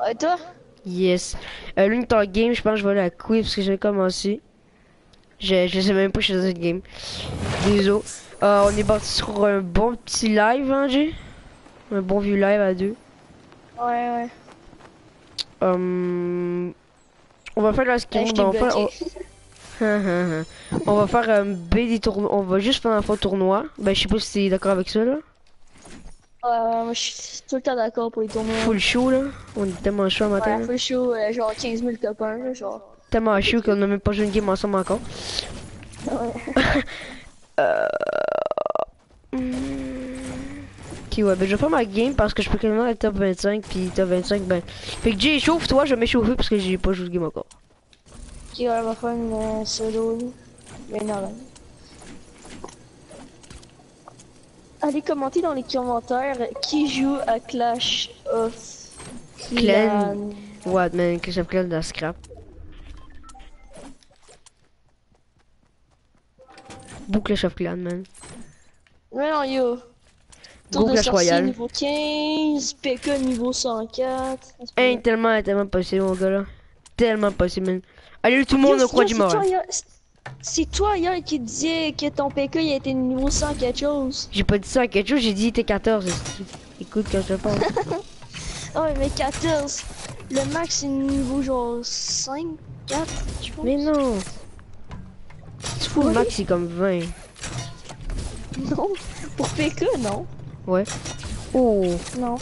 Ouais, toi? Yes. Euh, l'une de game, je pense que je vais la quitter parce que j'ai commencé. Je, je sais même pas si je cette game. Désolé. Euh, on est parti sur un bon petit live, hein, G? Un bon vieux live à deux. Ouais, ouais. Euh, on va faire la skin. Hey, je ben, on, on... on va faire un B des tournois. On va juste faire un faux tournoi. Ben, je sais pas si t'es d'accord avec ça, là. Moi je suis tout le temps d'accord pour les tournois. Full show, là. On est tellement chaud matin. Ouais, full show, euh, genre 15 000 copains, là, genre. Tellement chaud qu'on a même pas joué une game ensemble encore. Ouais. Ok, ouais, ben je vais faire ma game parce que je peux quasiment être top 25, puis top 25, ben. Fait que Jay, chauffe-toi, je vais m'échauffer parce que j'ai pas joué de game encore. Ok, ouais, on va faire une euh, solo, là. Mais non, là. Allez commenter dans les commentaires qui joue à Clash of Clan. What, man, que j'appelle dans scrap. Boucle of Clan, man. Mais non, yo. Tour Go de Clash Royale. niveau 15, PK niveau 104. Hein, tellement, tellement possible, mon gars, là. Tellement possible, man. Allez, tout le monde au croix yo, du c'est toi, C'est toi hier qui disais que ton PK il été niveau 100 quelque chose. J'ai pas dit ça à quelque chose, j'ai dit t'es 14. esti. Écoute, quand je parle. Oh mais 14. Le max c'est niveau genre 5, 4, je pense. Mais non. Tu fous le max, c'est comme 20. Non. Pour PK, non. Ouais. Oh, Non.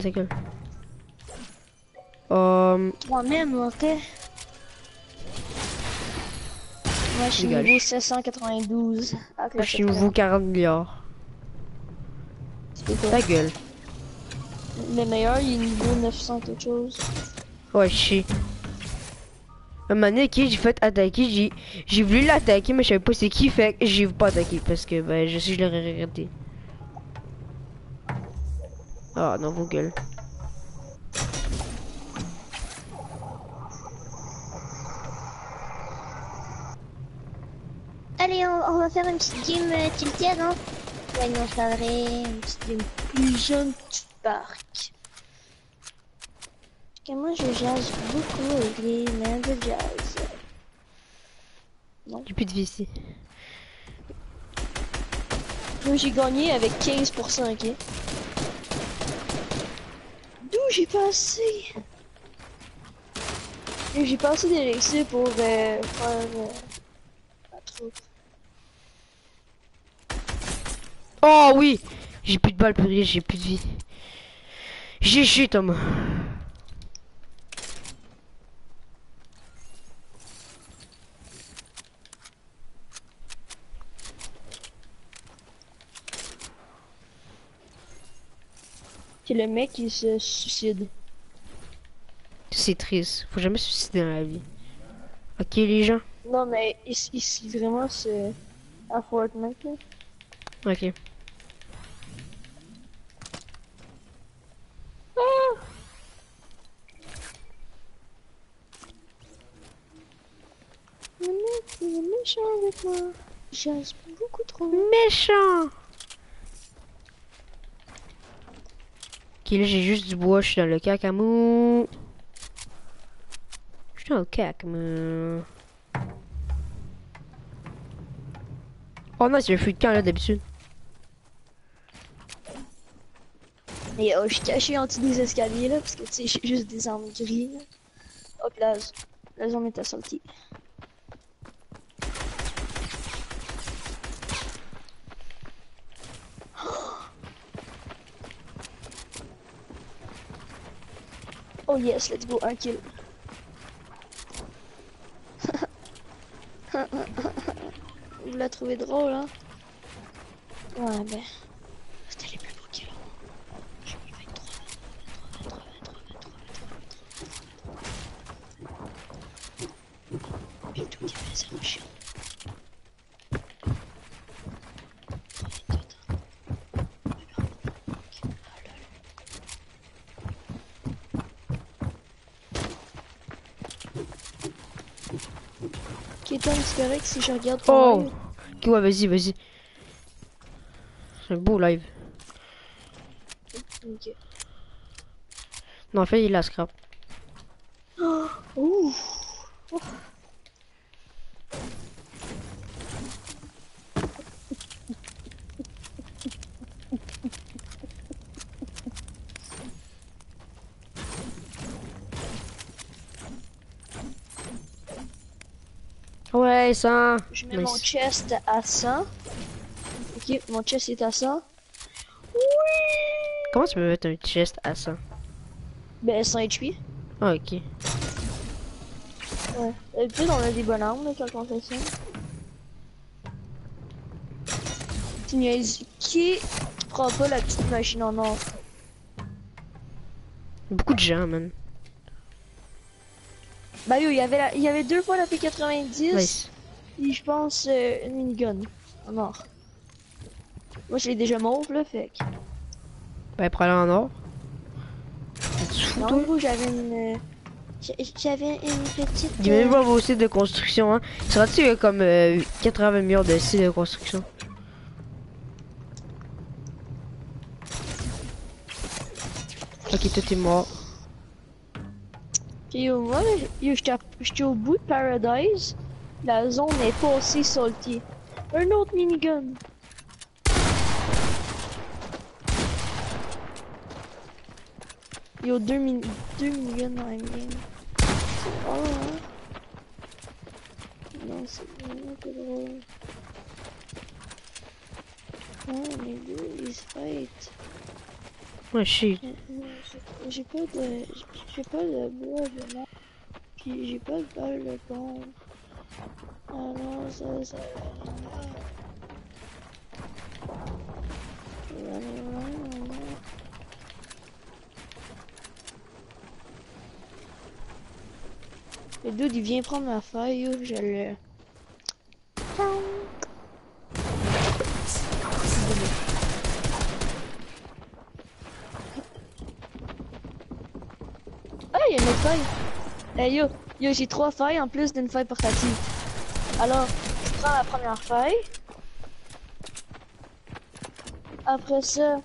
c'est cool. Euh, Toi-même, ok. Moi, je suis niveau 792. Ah, je suis nouveau 40 milliards. C'est quoi? Ta gueule. Le meilleur, il est niveau 900 quelque chose. Ouais, je sais. Un moment qui j'ai fait attaquer, j'ai j'ai voulu l'attaquer, mais je savais pas c'est qui, fait que j'ai pas attaqué parce que ben je sais je l'aurais regretté. Ah non, vos gueules. Allez, on, on va faire une petite game euh, tilted, hein Ouais, non, c'est pas vrai. Une petite game. Plus jeune que moi, je jase beaucoup avec les mains de jazz. J'ai plus de vie ici. Moi, j'ai gagné avec 15%, ok? D'où j'ai passé? Et J'ai pas assez d'élixir pour euh, faire euh, la troupe. Oh oui J'ai plus de balles, purée, j'ai plus de vie. J'ai chié, Thomas. C'est le mec qui se suicide. C'est triste. Faut jamais se suicider dans la vie. Ok, les gens. Non, mais ici, ici vraiment, c'est à Fortnite. Ok. Le mec, il est méchant avec moi. Jase beaucoup trop. Méchant Ok, là, j'ai juste du bois, je suis dans le cacamou. Je suis dans le cacamou. Oh non, c'est un feu de camp, là, d'habitude. Et oh, je suis caché en dessous des escaliers, là, parce que, tu sais, j'ai juste des armes gris, là. Hop, là, la zone est assaultée. Oh yes, let's go, un kill. Vous la trouvez drôle, hein? Ouais, ben. si je regarde oh. ouais, vas-y, vas-y. C'est beau live. Ok. Non, en fait, il a scrap. 100. Je mets mon chest à 100. Ok, mon chest est à 100. Oui! Comment tu peux mettre un chest à 100? Ben, 100 HP. Ah, ok. Ouais. Euh, Et puis on a des bonnes armes quand on fait ça. Tu. Qui prend pas la petite machine en or? Beaucoup de gens, man. Bah, il y avait, deux fois la P90. Ouais, je pense euh, une minigun en or. Moi, je l'ai déjà mauve là, fait que. Ben, prends-le en or. Tu gros, j'avais une. euh, j'a- J'avais une petite. Euh, pas vos sites de construction, hein. Seras-tu qu'il y a comme euh, 80 millions de sites de construction? Ok, toi t'es mort. Yo, moi, à- j'étais au bout de Paradise. La zone est pas aussi salty. Un autre minigun. Yo, deux, mini deux miniguns dans la game. C'est drôle, hein? Non, c'est vraiment pas drôle. Oh, les deux, ils se fight. Ouais, shit. J'ai- pas de. J'ai pas de bois de là. Puis j'ai pas de balle de Le dude il vient prendre ma feuille, je le. Ah, il y a une feuille. Yo, yo, j'ai trois feuilles en plus d'une feuille portative. Alors, je prends la première feuille. Après ça,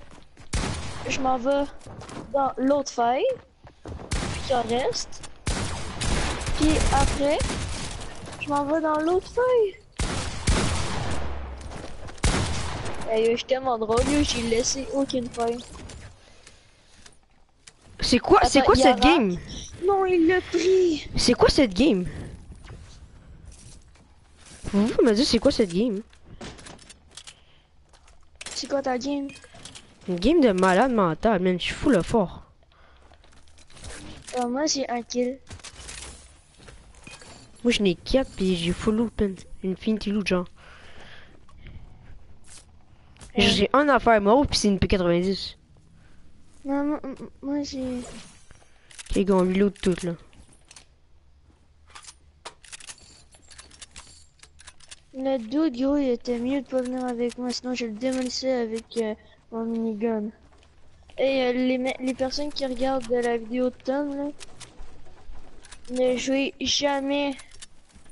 je m'en vais dans l'autre feuille. Puis en reste. Puis après, je m'en vais dans l'autre feuille. Eh yo, je suis tellement drôle, j'ai laissé aucune feuille. C'est quoi, c'est quoi cette game? Non, il l'a pris? C'est quoi cette game? Vous me dites c'est quoi cette game? C'est quoi ta game? Une game de malade mental, man, je suis fou le fort. Euh, moi, j'ai un kill. Moi j'en ai 4 puis j'ai full loot, man. Infinity loot, genre. J'ai un affaire mort puis c'est une P90. Non, moi, moi j'ai. Les gars, on reload tout là. Le dude, yo, il était mieux de pas venir avec moi, sinon je le démolissais avec euh, mon minigun. Et euh, les, les personnes qui regardent de la vidéo de Tom, là, ne jouez jamais,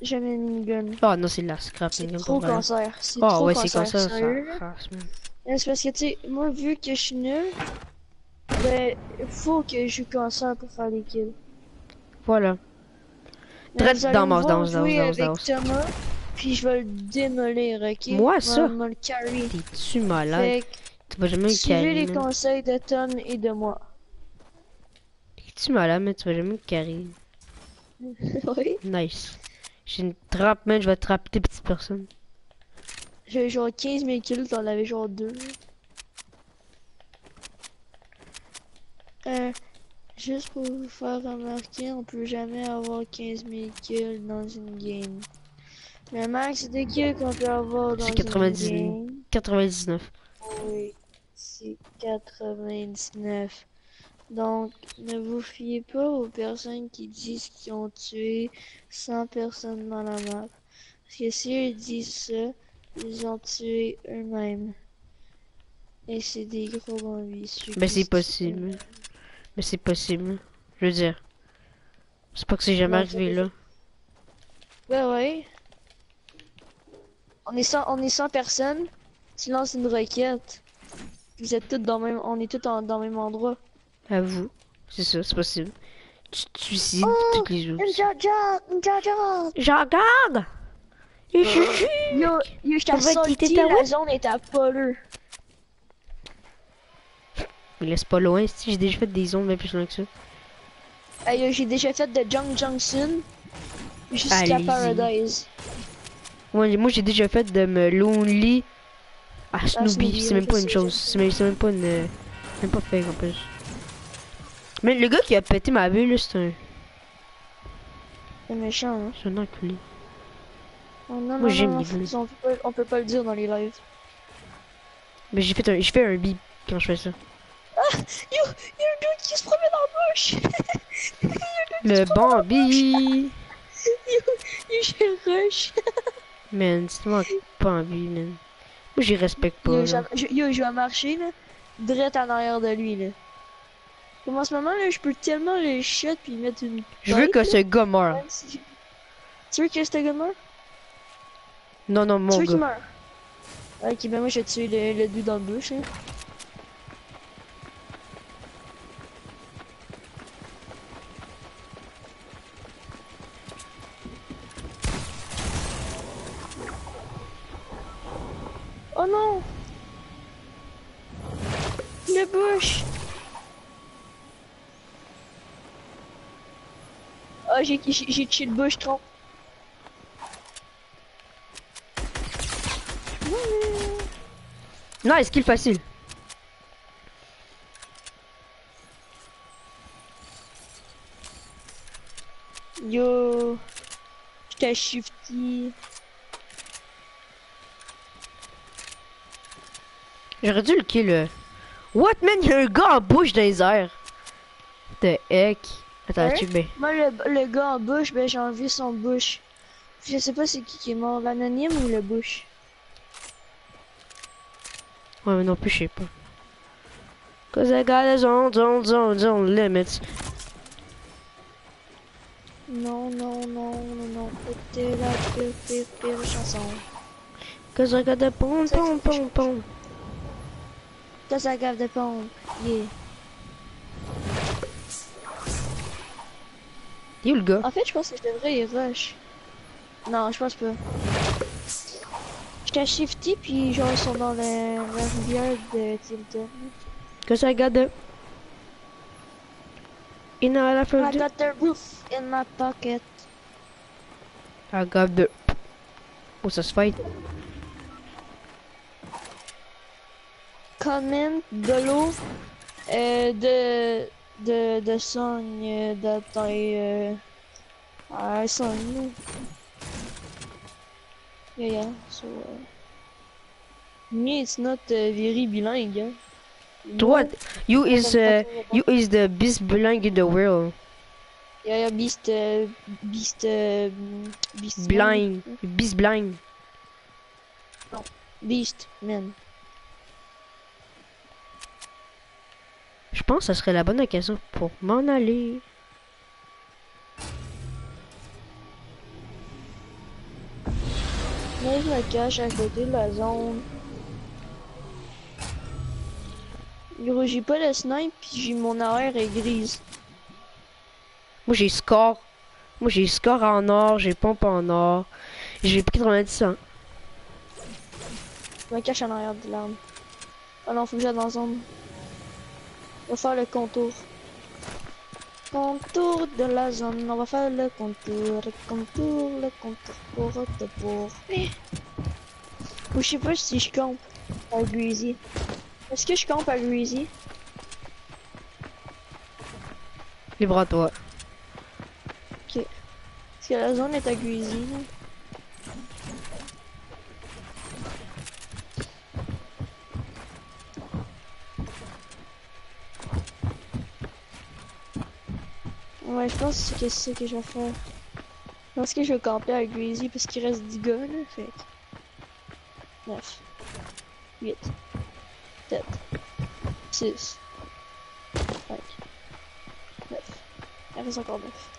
jamais minigun. Ah non, c'est la scrap, C'est trop vrai. cancer. C'est Ah trop ouais, cancer. c'est comme ça. Ouais, C'est parce que, tu sais, moi, vu que je suis nul, ben, faut que je cancer pour faire des kills. Voilà. Mais vous allez dans voir dans Thomas, puis je vais le démolir, ok? Moi, Je vais ça? me le carry. T'es-tu malade? Tu vas jamais me carrer, les conseils de Tom et de moi. T'es-tu malade, mais tu vas jamais me carrer. oui. Nice. J'ai une trappe, man, je vais trapper tes petites personnes. J'ai genre 15 000 kills, t'en avais genre 2. Euh, juste pour vous faire remarquer, on peut jamais avoir 15 000 kills dans une game. Le max de kills qu'on peut avoir dans une 90 000. game, 99. oui, c'est 99. Donc, ne vous fiez pas aux personnes qui disent qu'ils ont tué 100 personnes dans la map. Parce que si ils disent ça, ils ont tué eux-mêmes. Et c'est des gros bambis. Ben c'est possible. Mais c'est possible. Je veux dire. C'est pas que c'est jamais Ouais, arrivé là. Ouais, ouais. On est 100, on est 100 personnes. Tu lances une requête. Vous êtes tous dans le même, on est tous en- dans le même endroit. À vous. C'est ça, c'est possible. Tu te suicides Oh, toutes les jours. Une Jaja, une Jaja. Je regarde! Et je suis. Yo, yo, je On t'ai va sorti, quitter ta la zone est à polluer. Me laisse pas loin, si j'ai déjà fait des zones bien plus loin que ça. Hey, j'ai déjà fait de Junk Junction jusqu'à. Paradise. Moi, moi j'ai déjà fait de me lonely à Snoopy, Snoopy, c'est même pas une chose, c'est même, c'est même pas une. Même pas fait en plus. Mais le gars qui a pété ma là, c'est un. C'est méchant, hein. C'est un enculé. Oh, non, Moi, j'aime les on, peut pas, on peut pas le dire dans les lives. Mais j'ai fait un. J'ai fait un bip quand je fais ça. Yo, y'a un gars qui se promène en bouche. Le Bambi! yo, j'ai rush. Man, c'est pas envie, man. Moi, j'y respecte pas. Yo, là. je, je- yo, je vais marcher, là, direct en arrière de lui, là. Comme en ce moment, là, je peux tellement le shot puis mettre une Je veux que là, ce gars meure. si- Tu veux que ce gars meure? Non, non, Tu mon veux qu'il meure? Ok, ben moi, je vais tuer le, le dude dans le bush, hein. Oh non! Le bush! Ah, j'ai j'ai tué le bush trop. Nice, kill facile. Yo, j'étais shifty. J'aurais dû le kill. euh. What, man? Y'a un gars en bouche dans les airs. The heck? Attends, tu ben. Moi, le, le gars en bouche, ben j'ai enlevé son bouche. Je sais pas c'est qui qui est mort, l'anonyme ou le bouche? Ouais, mais non plus, je sais pas. Cause I got a zone, zone, zone, zone limits. Non, non, non, non, non, c'était la pire, pire chanson. Cause I got a pom, pom, pom, pom. T'as sa gaffe de pompe, yeah. Il est où le gars? En fait, je pense que je devrais y rush. Non, je pense pas. J'étais shifty, puis genre, ils sont dans la, la rivière de Tilton. Cause I got the. In a I I got the roof in my pocket. I got the. Oh, ça se fight. Comment de l'eau euh, de de de song euh, de taille euh, song no. yeah yeah so uh, me it's not uh, very bilingue hein. What? You is uh, you is the best blind in the world. yeah yeah beast uh, beast uh, beast Blind, beast blind. beast man Je pense que ça serait la bonne occasion pour m'en aller. Moi, je me cache à côté de la zone. Gros, j'ai pas le snipe, puis j'ai mon arrière est grise. Moi j'ai score. Moi j'ai score en or, j'ai pompe en or. J'ai pris 90 ans. Je me cache en arrière de l'arme. Ah non, faut que j'aille dans la zone. On va faire le contour. Contour de la zone, on va faire le contour, le contour, le contour pour te pour. Ou je sais pas si je campe à Greasy. Est-ce que je campe à Greasy? Libre à toi. Parce que la zone est à Greasy. Je pense que c'est ça que je vais faire. Je pense que je vais camper à Greasy parce qu'il reste 10 gars là. Fait 9, 8, 7, 6, 5, 9. Il reste encore 9.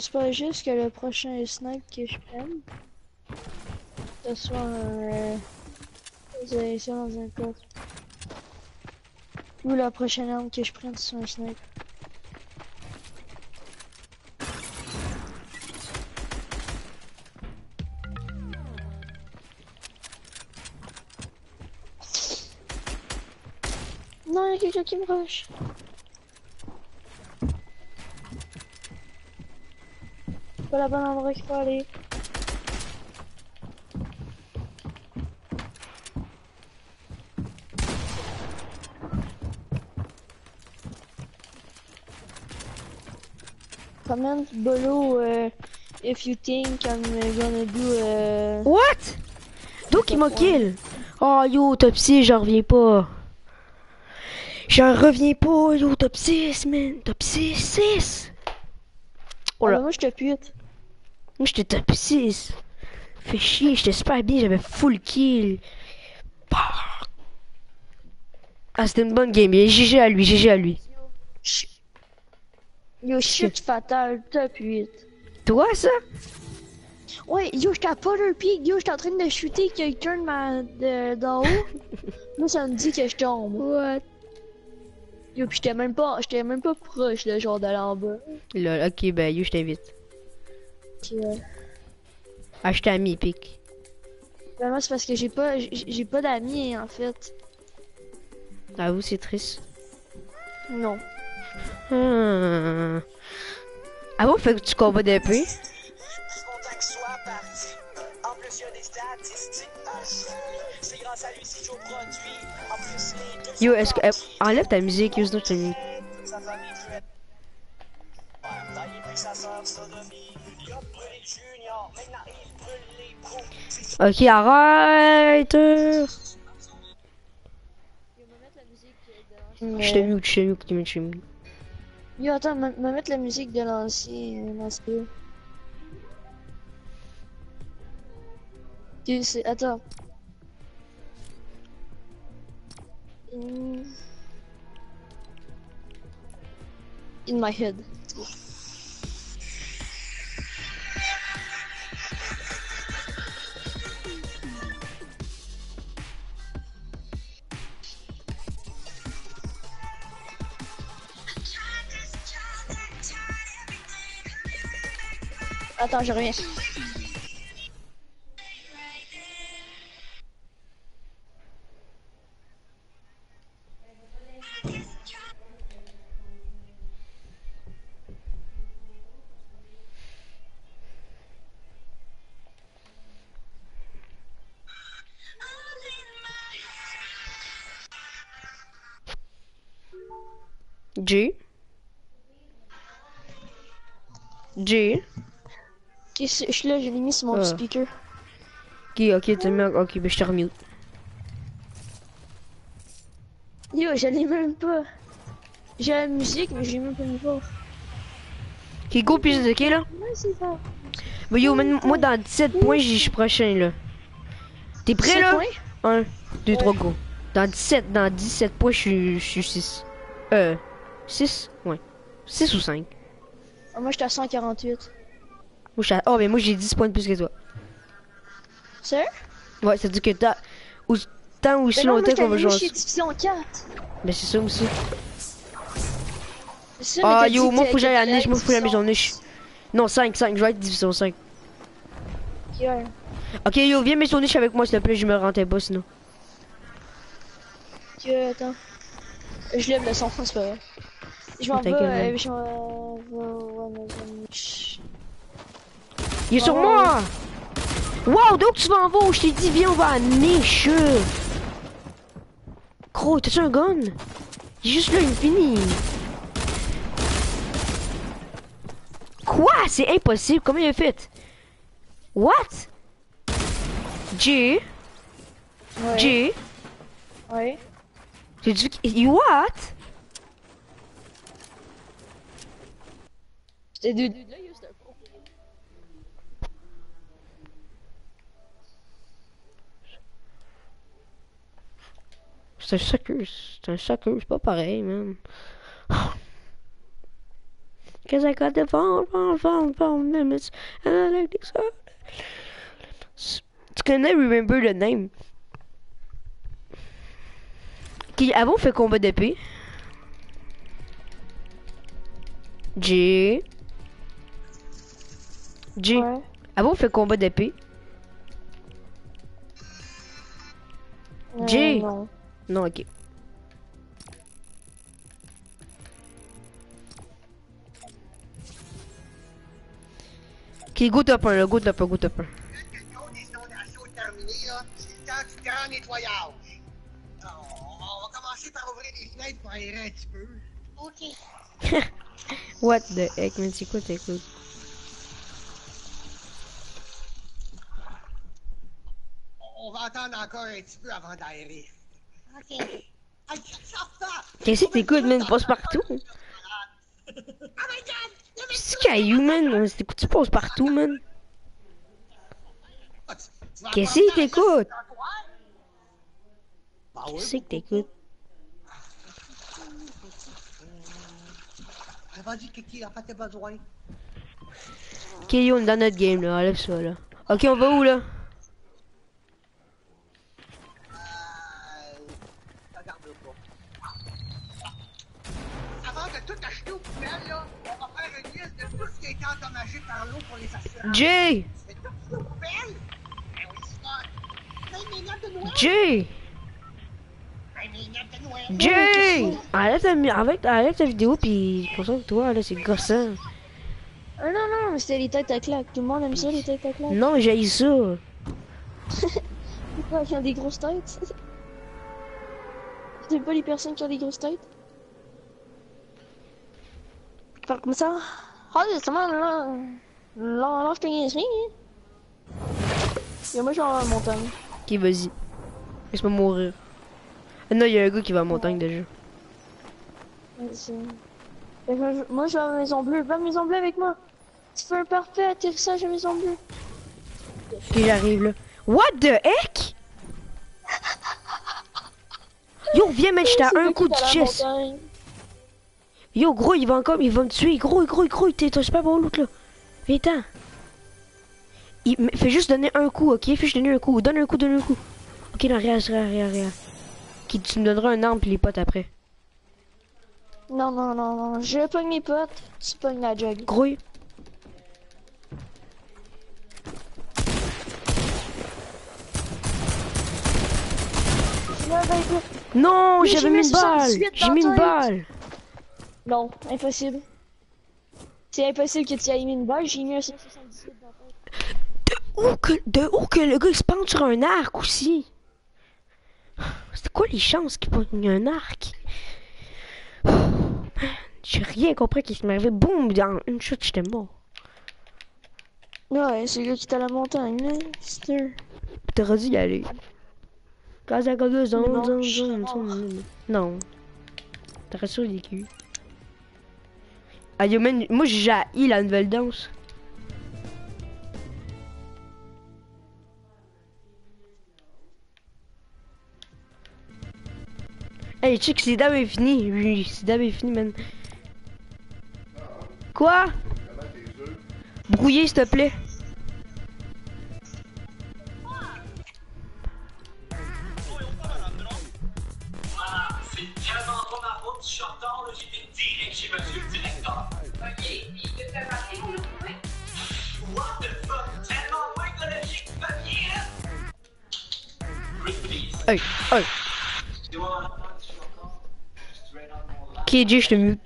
J'espère juste que le prochain snipe que je prenne, ce soit. Euh, vous avez ça dans un coffre. Ou la prochaine arme que je prenne, ce soit un snipe. Non, il y a quelqu'un qui me rush. Pas la bonne endroit qu'il faut aller. Comment Bolo uh, if you think I'm gonna do uh... What? Donc il m'a kill? Oh yo, top 6, j'en reviens pas. J'en reviens pas, yo, top 6, man. Top 6, 6. Oh là. Ah, moi, je te pute. Moi, j'étais top 6. Fais chier, j'étais super bien, j'avais full kill. Ah, c'était une bonne game. GG à lui, GG à lui. Yo, shit fatal, top 8. Toi, ça? Ouais, yo, j'étais à Potter Peak, yo, j'étais en train de shooter quelqu'un d'en haut. Moi, ça me dit que je tombe. What? Yo, pis j'étais même pas, j'étais même pas proche, le genre d'aller en bas. Lol, ok, ben, yo, je t'invite. Ok, ouais. Ah, je t'ai ami, pic. Ben, moi, c'est parce que j'ai pas, j'ai pas d'amis, en fait. Ah, vous, c'est triste. Non. Hmm. Ah bon, fait que tu combats d'épée? En plus, il y a des statistiques. C'est grâce à lui si je produit. En plus, les Yo, est-ce que. Eh, enlève ta musique, use notre musique. Ok, arrête! Je t'ai mute, je t'ai mute, je t'ai mute. Yo, attends, me mettre la musique de l'ancien. Tu sais, attends. In my head. Attends, je reviens. G. G. Ok, je suis là, je l'ai mis sur mon ah. speaker. Ok, ok, tu mets. Ok, ben je te remute. Yo, j'allais même pas. J'ai la musique, mais j'ai même pas mis fort. Ok, go, plus de ok là? Ouais, c'est ça. Bah yo, moi dans 17 points, je suis prochain là. T'es prêt là? 1, 2, 3, go. Dans 17, dans 17 points, je suis 6. Euh, 6? Ouais. 6 ou 5? Ah, moi, j'étais à 148. Oh, mais moi, j'ai 10 points de plus que toi. Sérieux? Ouais, ça dit que t'as... Ou... Tant ou aussi longtemps qu'on va jouer. Moi, 4. Mais c'est ça aussi. Ah, yo, moi, faut que j'aille à la niche. Moi, faut que j'aille à la maison niche. Non, 5, 5. Je vais être division 5. Ok, yo, viens maison niche avec moi, s'il te plaît. Je me rends pas sinon. Attends. Je lève le son, c'est pas vrai. Je m'en vais, je m'en vais Il est sur moi. Wow, donc tu vas? En haut, je t'ai dit viens on va à niche Gros, t'as-tu un gun? Il est juste là, il finit Quoi? C'est impossible, comment il a fait? What? Ouais. J. Ouais. J'ai dit You what? Là, C'est un sucker, c'est un sucker, c'est pas pareil, man. Cause I got the phone, phone, phone, phone limits, and I like this. Tu connais Remember the Name? Qui, avant, fait combat d'épée. J. J. Ouais. Avant, fait combat d'épée. Euh, Jay. Non. Ok. Ok, go top 1, là, go top 1, go top 1. question des inondations terminées, là, c'est le temps du grand nettoyage. On va commencer par ouvrir les fenêtres pour aérer un petit peu. Ok. What the heck, man, c'est quoi t'écoutes? On va attendre encore un petit peu avant d'aérer. Qu'est-ce que t'écoutes, man? Passe partout. C'est caillou, man. Tu passes partout, man? Qu'est-ce que t'écoutes? Qu'est-ce que t'écoutes? Vas-y, Kiki, en fait, t'as besoin. Ok, on est dans notre game, là. Enlève ça, là. Ok, on va où, là? Été endommagé par l'eau pour les assurances. Jay! Ça ça. Jay! Jay! Arrête ta, avec, arrête ta vidéo, pis concentre-toi, là, c'est gossant. Ah non, non, mais c'était les têtes à claques. Tout le monde aime ça, les têtes à claques. Non, j'ai ça. Pourquoi y a des grosses têtes C'est pas les personnes qui ont des grosses têtes Faire comme ça Là, je te niaise rien, hein. Et moi, je vais en montagne. Ok, vas-y. Laisse-moi mourir. Ah non, il y a un gars qui va en montagne déjà. Moi, je vais à la maison bleue. Va à la maison bleue avec moi. Tu fais un parfait atterrissage à la maison bleue. Ok, j'arrive là? What the heck? Yo, viens, mec, j'étais à un coup de à la montagne. Yo, gros, il va encore, il va me tuer. Gros, gros, gros, t'es super bon l'autre là. Viens-t'en. Il fais juste donner un coup, ok? Fais juste donner un coup. Donne un coup, donne un coup. Ok, non, rien, rien, rien, rien. Ok, tu me donneras un arme puis les potes après. Non, non, non, non. Je pogne mes potes. Tu pognes la jug. Gros. Non, j'avais mis une balle. 78 J'ai mis une balle. Non, impossible. C'est impossible que tu aies mis une balle. J'ai mis un 178 dans la tête. Où que, de où que le gars il se pend sur un arc aussi? C'était quoi les chances qu'il pogne un arc? Oh, J'ai rien compris qu'il se m'arrivait. Boum, dans une chute, j'étais mort. Ouais, c'est le gars qui est à la montagne, là. C'était. T'aurais dû y aller. Casa, casa, zone, non, zone, je suis zone, mort. zone. Non. T'aurais survécu. Ah, man, moi j'ai jailli la nouvelle danse. Hey, check, c'est dame fini? Oui, c'est dame fini, man. Quoi? Brouillé, s'il te plaît. Hey, hey. Tu vois, là, je te mute.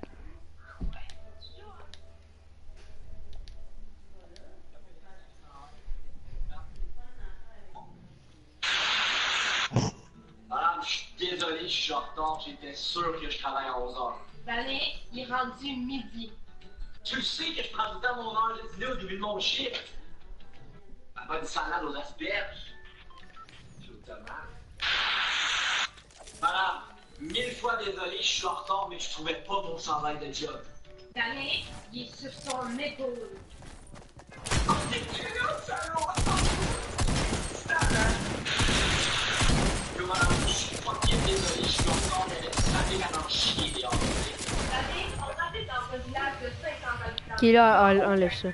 Madame, je suis désolé, je suis en retard, j'étais sûr que je travaille à 11 heures. L'année, il est rendu midi. Tu le sais que je prends tout le temps mon heure de dîner au début de mon chiffre. Ma bonne salade aux asperges. Aux tomates. Madame, mille fois désolé, je suis en retard, mais je trouvais pas mon chandail de job. L'année, il est sur son épaule. Oh, c'est que là, salaud! Yo, madame, je suis fucking désolé, je suis en retard, mais qu'à en chier dehors. L'année, on habite dans un village de 50 habitants. Qui est là, enlève ça.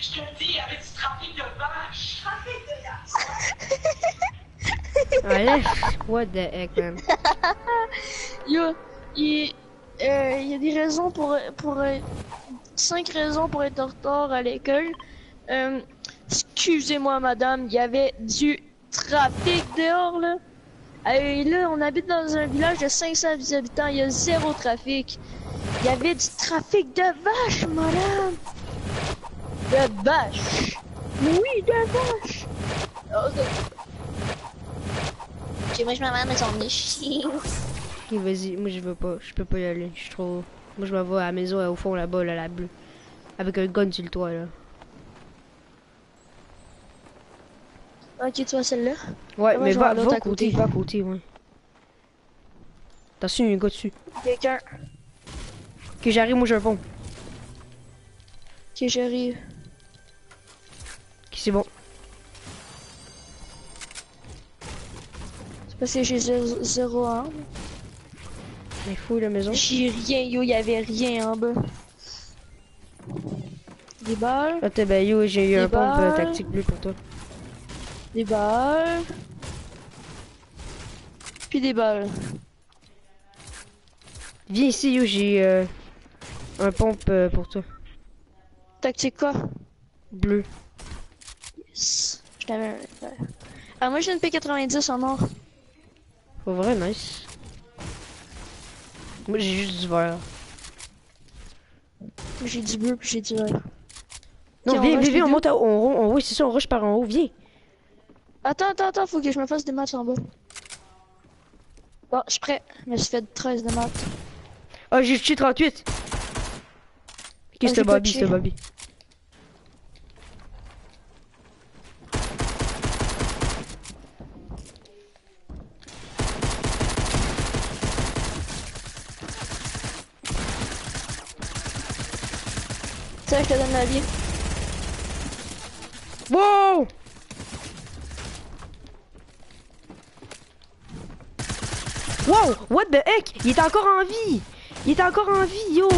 Je te le dis, il y avait du trafic de vaches. Enlève. What the heck, man. Yo, il euh, il y a des raisons pour, pour euh, cinq raisons pour être en retard à l'école. Euh, excusez-moi, madame, il y avait du trafic dehors, là. Euh, là, on habite dans un village de 500 habitants, il y a zéro trafic. Il y avait du trafic de vaches, madame. De vaches. Oui, de vaches. Oh, Ok, moi je vais à la maison de chien. Ok, vas-y, moi je veux pas, je peux pas y aller, je suis trop... Moi je m'en vais à la maison euh, au fond là-bas, là, la bleue. Avec un gun sur le toit, là. Ok, tu vois celle-là? Ouais, moi, mais je vais va, à va à côté, va à côté, ouais. Y a un gars dessus? Quelqu'un. Ok, j'arrive, moi j'ai un pont. Ok, j'arrive. Ok, c'est bon. Parce que j'ai zéro, zéro arme. Il fouille la maison. J'ai rien, yo, y avait rien en bas. Des balles, Attends, ben yo, j'ai eu un pompe tactique bleu pour toi. des balles. Puis des balles. Viens ici, yo, j'ai euh, un pompe euh, pour toi. Tactique quoi? Bleu. Yes. Je t'avais un. Ah, moi j'ai une P90 en or. Pas vrai, nice. Moi j'ai juste du vert. J'ai du bleu puis j'ai du vert. Non, viens, viens, viens, on monte à, on, on, oui, c'est ça, on rush par en haut, viens. Attends, attends, attends, faut que je me fasse des maths en bas. Bon, je suis prêt. Je me suis fait 13 de maths. Ah, j'ai tué 38. Ok, j'ai c'était pas Bobby, c'était Bobby? Tiens, je te donne ma vie. Wow! Wow! What the heck? Il est encore en vie! Il est encore en vie, yo!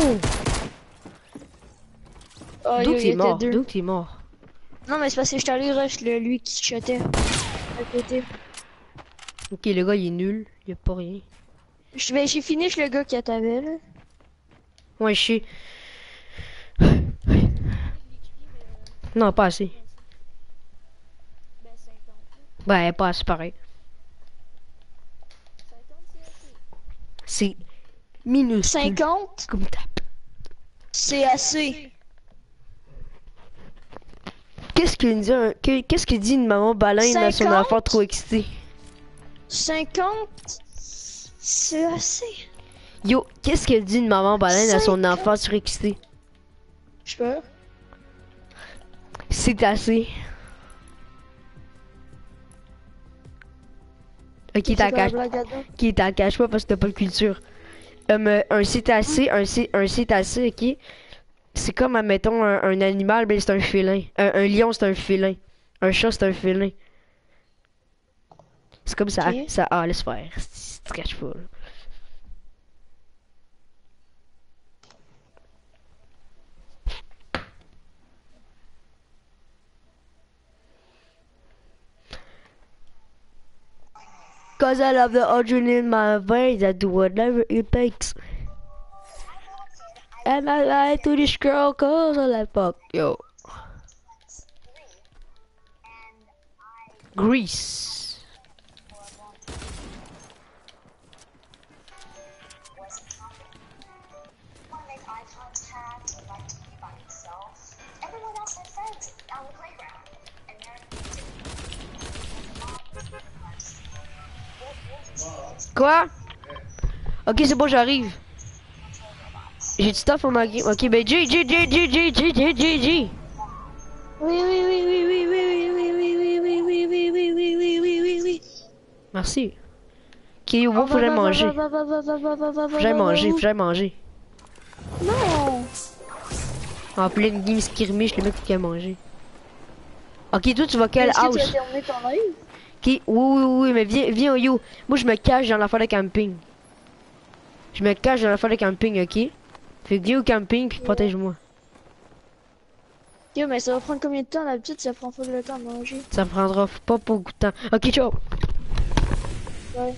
Oh, D'où il t'es mort? D'où t'es mort? Non, mais c'est parce que je suis allé rush le, lui qui chutait. À côté. Ok, le gars, il est nul. Il a pas rien. Je vais, j'ai fini le gars qui t'avait là. Ouais, je sais. Non, pas assez. Ben, pas assez pareil. C'est minuscule. 50, Comme tape. c'est assez. Qu'est-ce qu'il dit, un- qu'est-ce qu'il dit une maman baleine à son 50? enfant trop excité? 50, c'est assez. Yo, qu'est-ce qu'elle dit une maman baleine à son 50? enfant surexcité? Je peux? C'est assez. Ok, C'est t'as pas la cache, t'en cache pas parce que t'as pas de culture. Euh, un cétacé, un, cé- un cétacé, ok? C'est comme, admettons, un, un animal, mais c'est un félin. Un, un lion, c'est un félin. Un chat, c'est un félin. C'est comme ça. Ça, ah, laisse faire. Tu te caches pas. là. Cause I love the adrenaline in my veins, I do whatever it takes. And I lie to this girl cause I like fuck, yo. Grease. Quoi? Ok, c'est bon, j'arrive. J'ai du stuff en ma game. Ok, ben J, J, J, J, J, J, J, J, J. Oui, oui, oui, oui, oui, oui, oui, oui, oui, oui, oui, oui, oui, oui, oui, oui, oui, oui. Merci. Ok, moi, faut que manger. Faut que manger, faut que manger. Non. En pleine game skirmish, le mec qui a mangé. Ok, toi, tu vas quelle Est-ce que tu house? Oui, oui, oui, mais viens, viens, yo. Moi, je me cache dans la forêt de camping. Je me cache dans la forêt de camping, ok? Fait que viens au camping puis protège-moi. Yo, mais ça va prendre combien de temps d'habitude? Ça prend pas le temps de manger. Ça prendra pas beaucoup de temps. Ok, ciao. Ouais.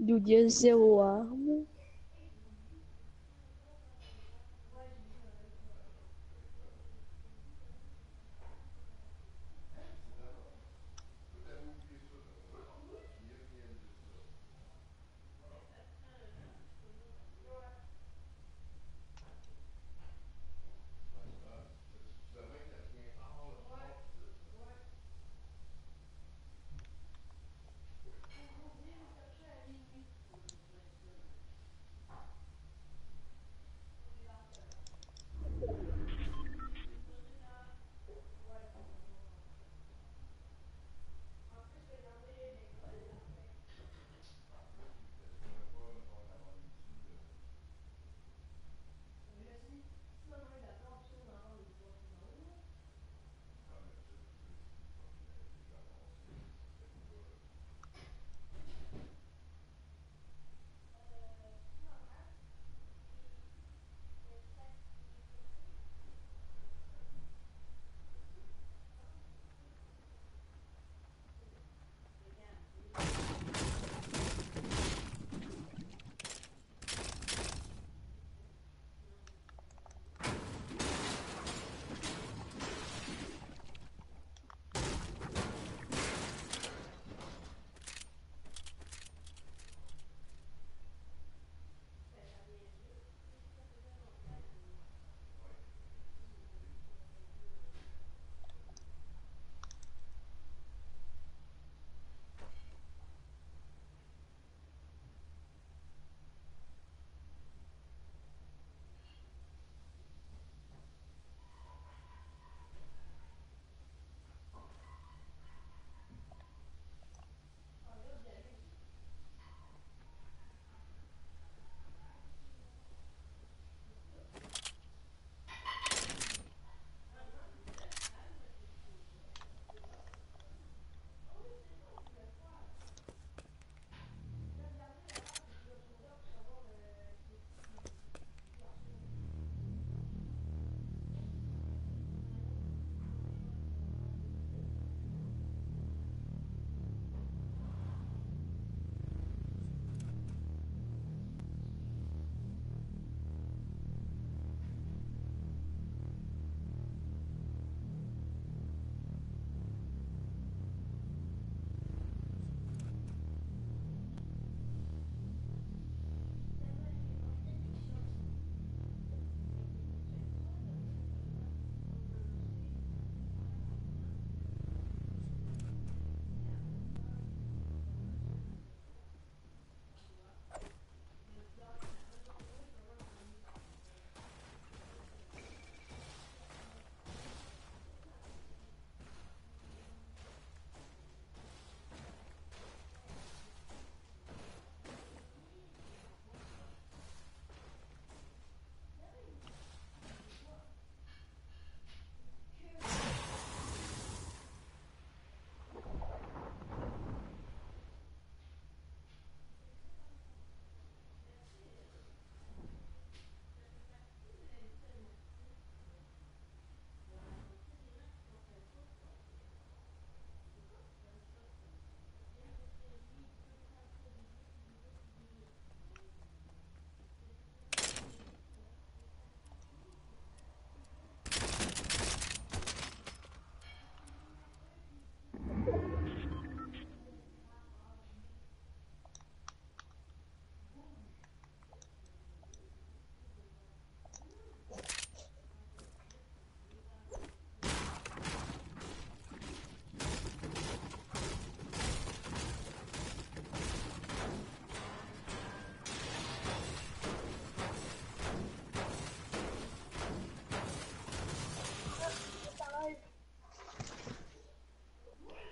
D'où il y a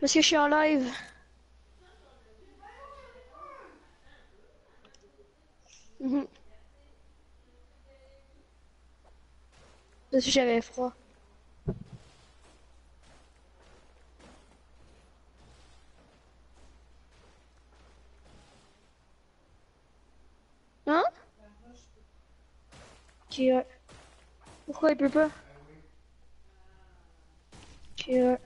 Parce que je suis en live. Mhm. Parce que j'avais froid. Hein? Ok, ouais. Pourquoi il peut pas? Ok, ouais.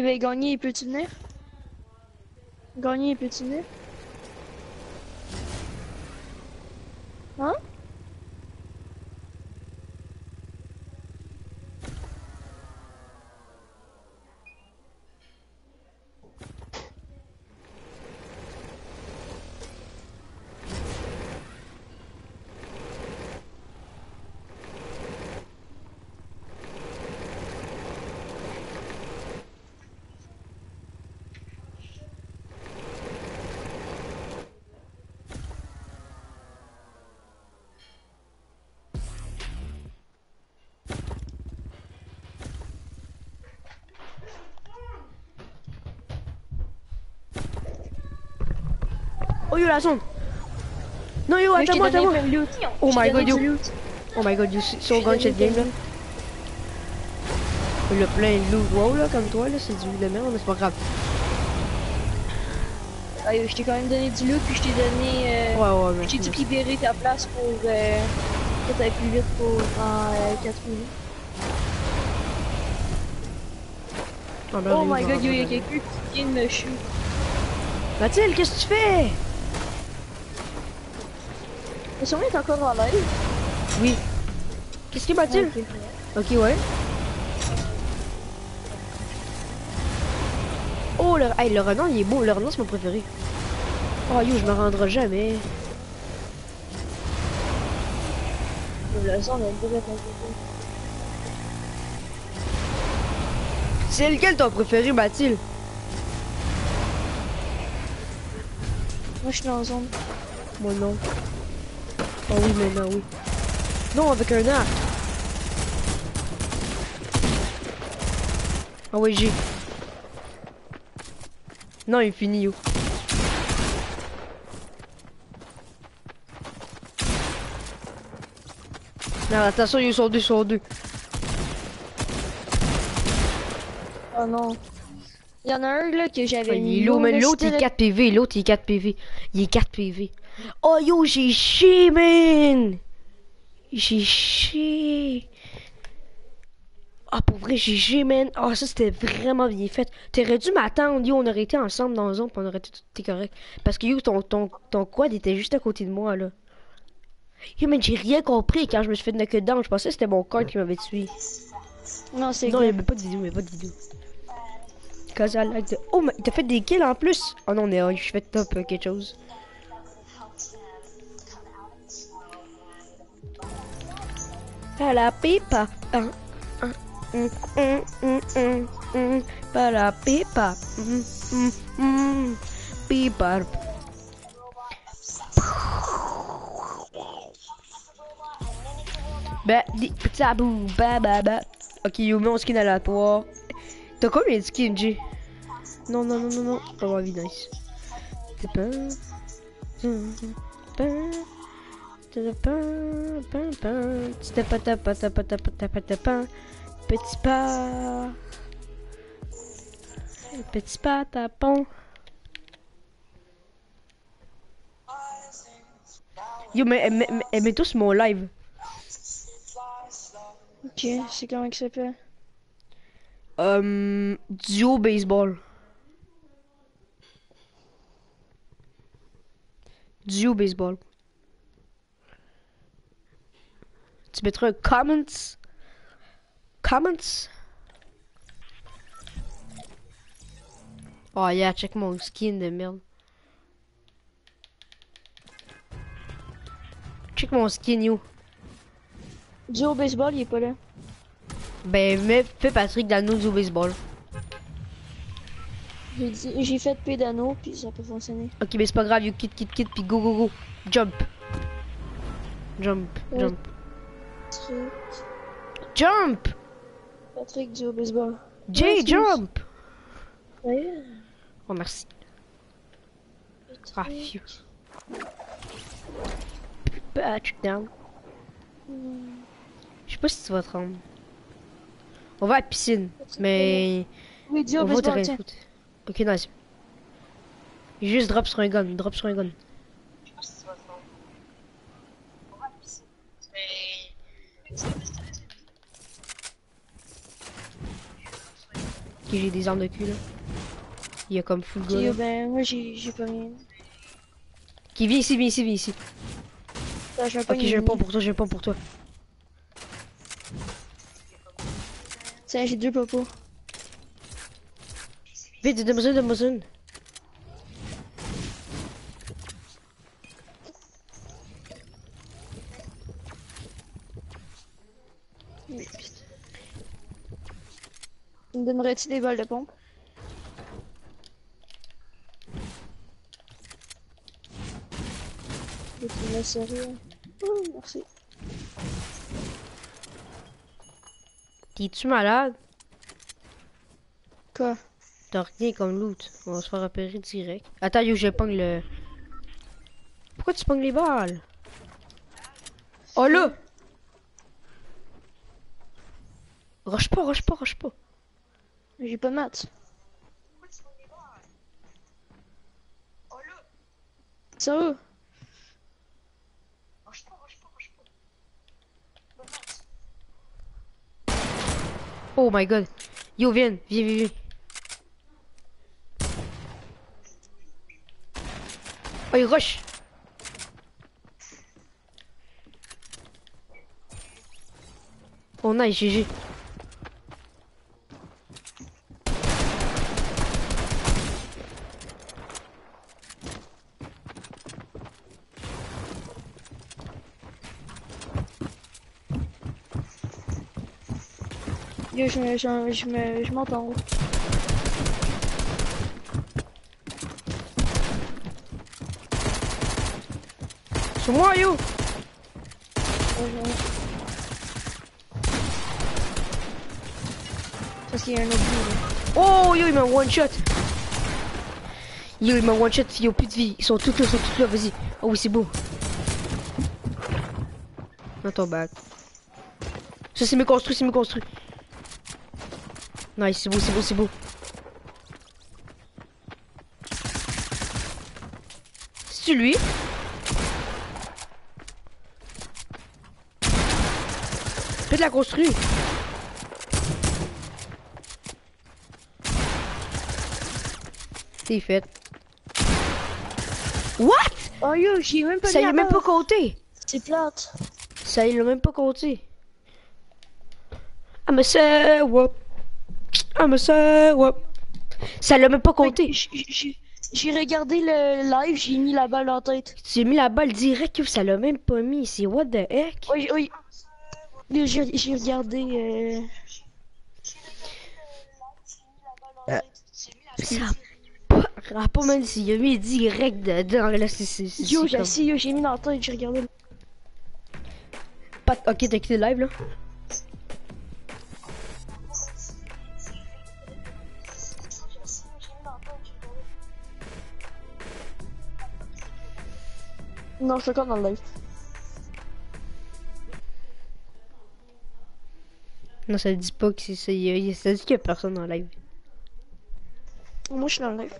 Ok, ben gagner, il peut-tu venir? Gagner, il peut-tu venir? Oh yo la zone. Non yo, Mais je t'ai attends-moi, attends-moi. loot. Oh t'ai my god, yo. du loot. Oh my god, you so t'ai cette game là. Il a plein de loot. Wow là, comme toi là, c'est du de merde, mais c'est pas grave. Ah, je t'ai quand même donné du loot, puis je t'ai donné... Euh... Ouais, ouais, Je merci. t'ai dit libérer ta place pour euh, que t'ailles plus vite pour en euh, 4 minutes. Ah, ben, Oh my god, yo, y'a quelqu'un qui vient de me shoot. Mathilde, qu'est-ce que tu fais? Sûrement il est encore en live. Oui. Qu'est-ce que Mathilde Ok. Ok, ouais. Oh, le, hey, le il est beau. Le renard, c'est mon préféré. Oh, yo, je me rendrai jamais. Le. C'est lequel ton préféré, Mathilde? Moi, je suis dans la zone. Moi, non. Oh oui, maintenant, oui. Non, avec un arc. Ah oui, j'ai. Non, il est fini, yo. Non, attention, ils sont deux, ils sont deux. Oh non. Il y en a un là que j'avais Il mis. mais l'autre il est 4 PV, l'autre il est 4 PV. Il est 4 PV. Oh yo, j'ai chié, man! J'ai chié. Ah, pour vrai, j'ai chié, man. Ah, ça c'était vraiment bien fait. T'aurais dû m'attendre, yo, on aurait été ensemble dans la zone, on aurait été tout été correct. Parce que yo, ton, ton, ton quad était juste à côté de moi, là. Yo, man, j'ai rien compris quand je me suis fait knocker down. Je pensais que c'était mon corps qui m'avait tué. Non, c'est Non, il y good. avait pas de vidéo, il avait pas de vidéo. Cause I like the... Oh, mais t'as fait des kills en plus? Oh non, mais je fais top euh, quelque chose. à la pipa. Pas la pipa. Pipa. Bah, tabou, bah, bah, bah. Ok, Yumi, on skin aléatoire. T'as combien de skins, J? Non, non, non, non, non. Oh, vie nice. C'est pas. Petit pas... Petit pas tapon. Yo, mais, mais, mais, mais tous mon live. Ok, c'est comment que ça s'appelle? Euh, duo baseball. Duo baseball. Tu mettras un comments? Comments? Oh yeah, check mon skin de merde. Check mon skin, yo. Duo baseball, il est pas là. Ben, mais fais Patrick Dano du baseball. J'ai fait pédano, puis ça peut fonctionner. Ok, mais c'est pas grave, you kit, kit, kit, puis go, go, go. Jump. Jump, jump. Patrick, Jump! Patrick duo baseball. Jay, jump! Ouais. Oh, merci. Ah, Patrick. Patch down. Je sais pas si tu vas te rendre. On va à la piscine, mais Oui, dis au On va t'as baseball, rien. Ok, nice. Juste drop sur un gun, drop sur un gun. Je sais pas si tu vas le faire. On va pisser. Ok, j'ai des armes de cul là. Il y a comme full ben, moi, j'ai j'ai pas rien. Ok, viens ici, viens ici, viens ici. Pas Ok, j'ai un pont pour toi, j'ai un pont pour toi. Tiens, j'ai deux popos. Vite, une, donne-moi une. Me donnerais-tu des balles de pompe? Rien. Oh, merci. T'es-tu malade? Quoi? T'as rien comme loot. On va se faire repérer direct. Attends, yo, je pogne le. Pourquoi tu pognes les balles? Oh là! Rush pas, rush pas, rush pas. J'ai pas de maths. Sérieux? Oh my god. Yo, viens, viens, viens. Oh, il rush. Oh nice, GG. Yo, je me, je, me- je me, je m'entends. Sur moi, yo. Parce qu'il y a un autre là. Oh, yo, il m'a one shot. Yo, il m'a one shot. Yo, plus de vie. Ils sont tous là, ils sont tous là. Vas-y. Oh oui, c'est beau. Dans ton bac. Ça, c'est mes construits, c'est mes construits. Nice, c'est beau, c'est beau, c'est beau. C'est lui. Faites la construire. C'est fait. What? Oh yo, j'ai même pas Ça y la a même pas compté. C'est plate. Ça y l'a même pas compté. I'm a say what? I'm a say what? Ça l'a même pas compté. J'ai regardé le live, j'ai mis la balle en tête. J'ai mis la balle direct, ça l'a même pas mis. C'est what the heck? Oui, oui. J'ai regardé. Euh... Ça a pas même s'il a mis direct dedans. Là, c'est. Yo, j'ai comme- si, yo, j'ai mis dans la tête, j'ai regardé. Ok, t'as quitté le live là? Non, je suis encore dans le live. Non, ça dit pas que c'est ça. a- Ça dit qu'il y a personne en live. Moi, je suis dans le live.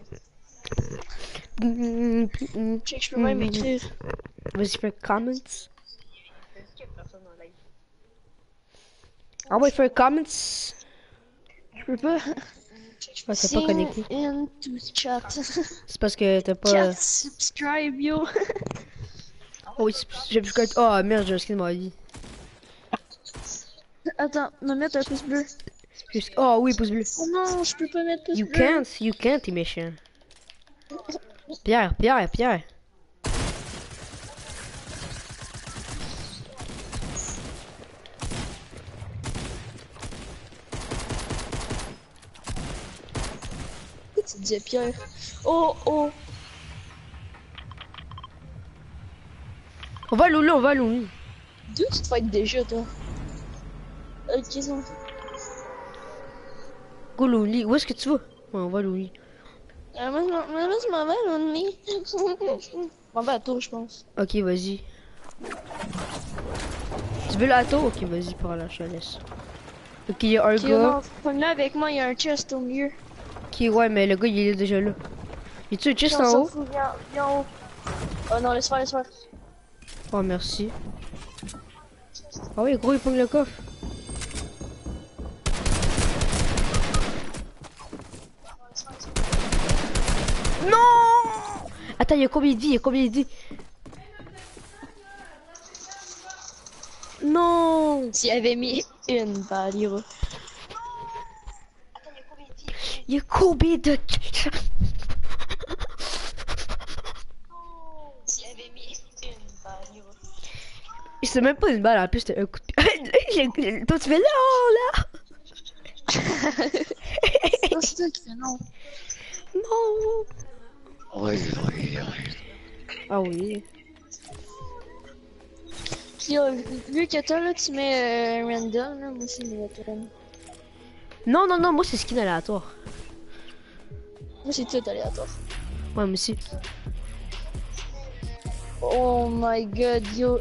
Check, je peux même écrire. Vas-y, fais comments. Ah ouais, fais comments. Je peux pas. Ah, t'es pas connecté. C'est parce que t'as pas. Chat, subscribe, yo. Oh j'ai plus que. Oh merde, j'ai un skin de ma vie. Attends, me mettre un pouce bleu. Juste- Oh oui, pouce bleu. Oh non, je peux pas mettre pouce You bleu. can't, you can't, t'es méchant. Pierre, Pierre, Pierre. Tu disais Pierre. Oh, oh. On va à Loulou, on va à Loulou. D'où tu te fights déjà, toi? Ok, ça. Go Louli, où est-ce que tu vas? Ouais, on va Louli. Ah, moi, je m'en- vais, Lonely. Je m'en vais à tour, je pense. Ok, vas-y. Tu veux la tour? Ok, vas-y, par là, je te laisse. Ok, il y a un Ok, gars. non, là avec moi, il y a un chest au milieu. Qui, ouais, mais le gars, il est déjà là. Y tu juste On en haut? fout, viens, viens en haut. Oh non, laisse faire, laisse faire. Oh, merci. Ah oui, gros, il pogne le coffre. Non Attends, il y a combien de vie? Il y a combien de vie? Non S'il avait mis une balle, Il y a combien de... S'il avait mis une balle, il aurait- C'est même pas une balle, en plus, c'était un coup de pied. Toi, tu fais non, là Non, c'est toi qui fais non. Non Oui, oui, oui. Ah oui. Puis, euh, vu que toi, là, tu mets euh, random, là, moi aussi, je mets random. Non, non, non, moi, c'est skin aléatoire. Moi, c'est tout aléatoire. Ouais, moi aussi. Oh my god, yo,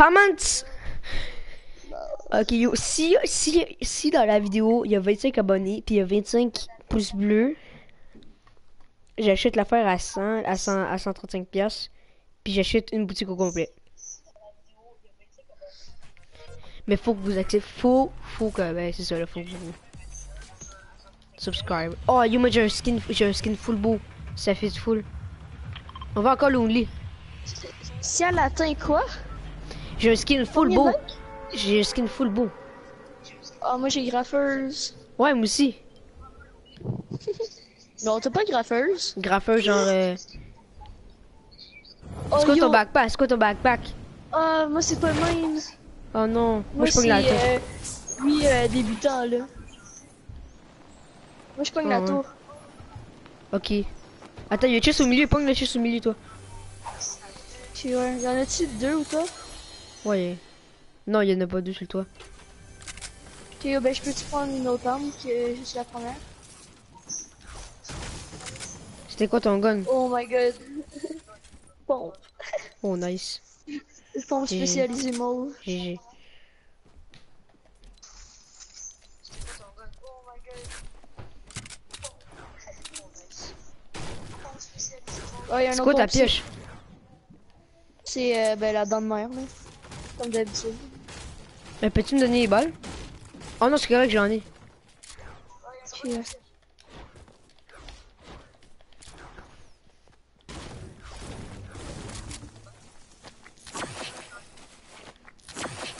Comments Ok, yo, si, si, si dans la vidéo il y a 25 abonnés puis il y a 25 pouces bleus, j'achète l'affaire à 100, à 100, à 135 pièces puis j'achète une boutique au complet. Mais faut que vous acceptez, faut, faut que, ben c'est ça là, faut que vous subscribe. Oh, yo, moi j'ai un skin, j'ai un skin full beau, ça fait full. On va encore lonely. Si elle atteint quoi? J'ai un skin full beau. J'ai un skin full beau. Ah, moi, j'ai graffeuse. Ouais, moi aussi. Non, t'as pas graffeuse? Graffeur genre. Euh... Oh, C'est quoi yo. ton backpack? C'est quoi ton backpack? Ah, moi, c'est pas le même. Oh non, moi, Moi, je pogne la tour. euh, lui, euh, débutant, là. Moi, je pogne Ah, la ouais. tour. Ok. Attends, il y a chest au milieu, pogne le chest au milieu, toi. Tu vois, y en a-tu deux ou quoi? Ouais. Non, il y en a pas deux sur le toit. Ok, yo, ben, je peux-tu prendre une autre arme que juste la première? C'était quoi ton gun? Oh my god. Bon, Oh, nice. pompe spécialisée mauve. GG. Oh, C'est quoi ta pioche? C'est, euh, ben, la dent de mer, là. Comme d'habitude. Mais peux-tu me donner les balles? Oh non, c'est correct, j'en ai. Ok, ouais.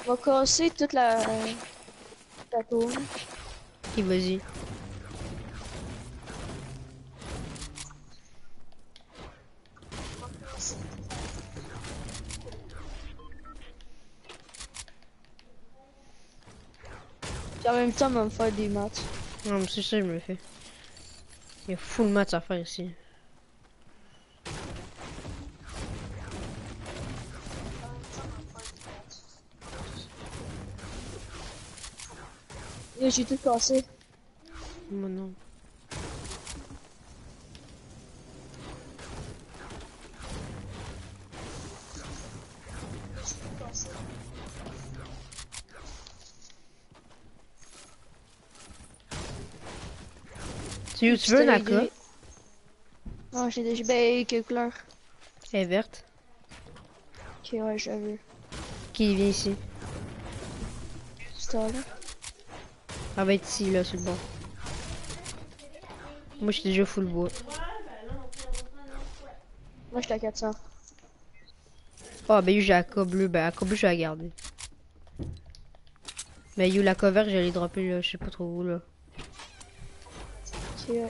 On va casser toute la, la tour. Ok, vas-y. En même temps, on va me faire des matchs. Non, mais c'est ça, je me fais. Il y a full match à faire ici. J'ai tout cassé. Moi non. Tu, tu veux un AK? Non, j'ai déjà. Ben, quelle couleur? Elle est verte. Ok, ouais, je veux. Qui vient ici? C'est là. Elle va être ici, là, sur le. Moi, je suis déjà full bois. Moi, je suis à 400. Ah, ben, j'ai AK bleu. Ben, AK bleu, je vais la garder. Mais you, la cover, j'allais dropper, là, je sais pas trop où, là. Ouais.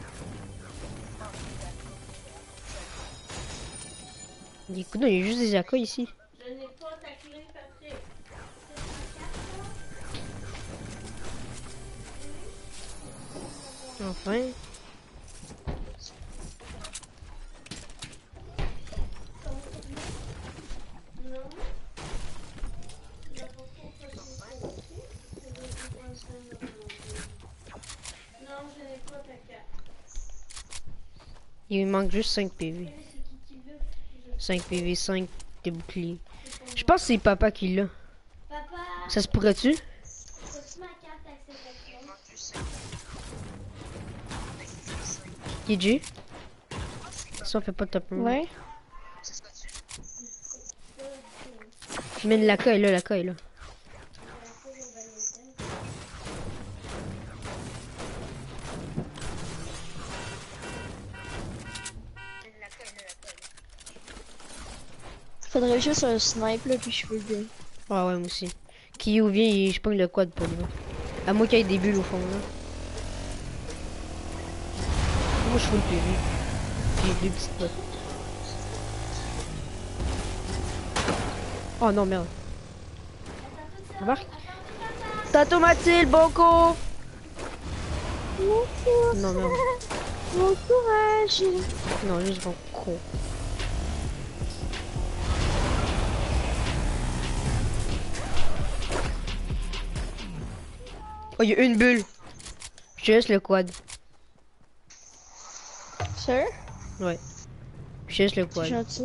Écoute, non, il y a juste des AK ici. Je n'ai pas ta. Enfin. Il me manque juste 5 PV. 5 PV, 5 des boucliers. Je pense que c'est papa qui l'a. Ça se pourrait-tu? KJ? Ça on fait pas de top 1. Ouais. Mais la est là, la est là. Faudrait juste un snipe là, puis je peux bien. Ouais, ouais, moi aussi. Kyo vient, il- je pogne le quad pour lui. À moi qu'il y ait des bulles au fond, là. Moi, je fous le PV. Petites potes. Oh non, merde. Tato Mathilde, Bonco Non, merde. Bon courage! Non, juste bon con. Oh, il y a une bulle. Je te laisse le quad. Sir? Ouais. Je te laisse le quad. gentil.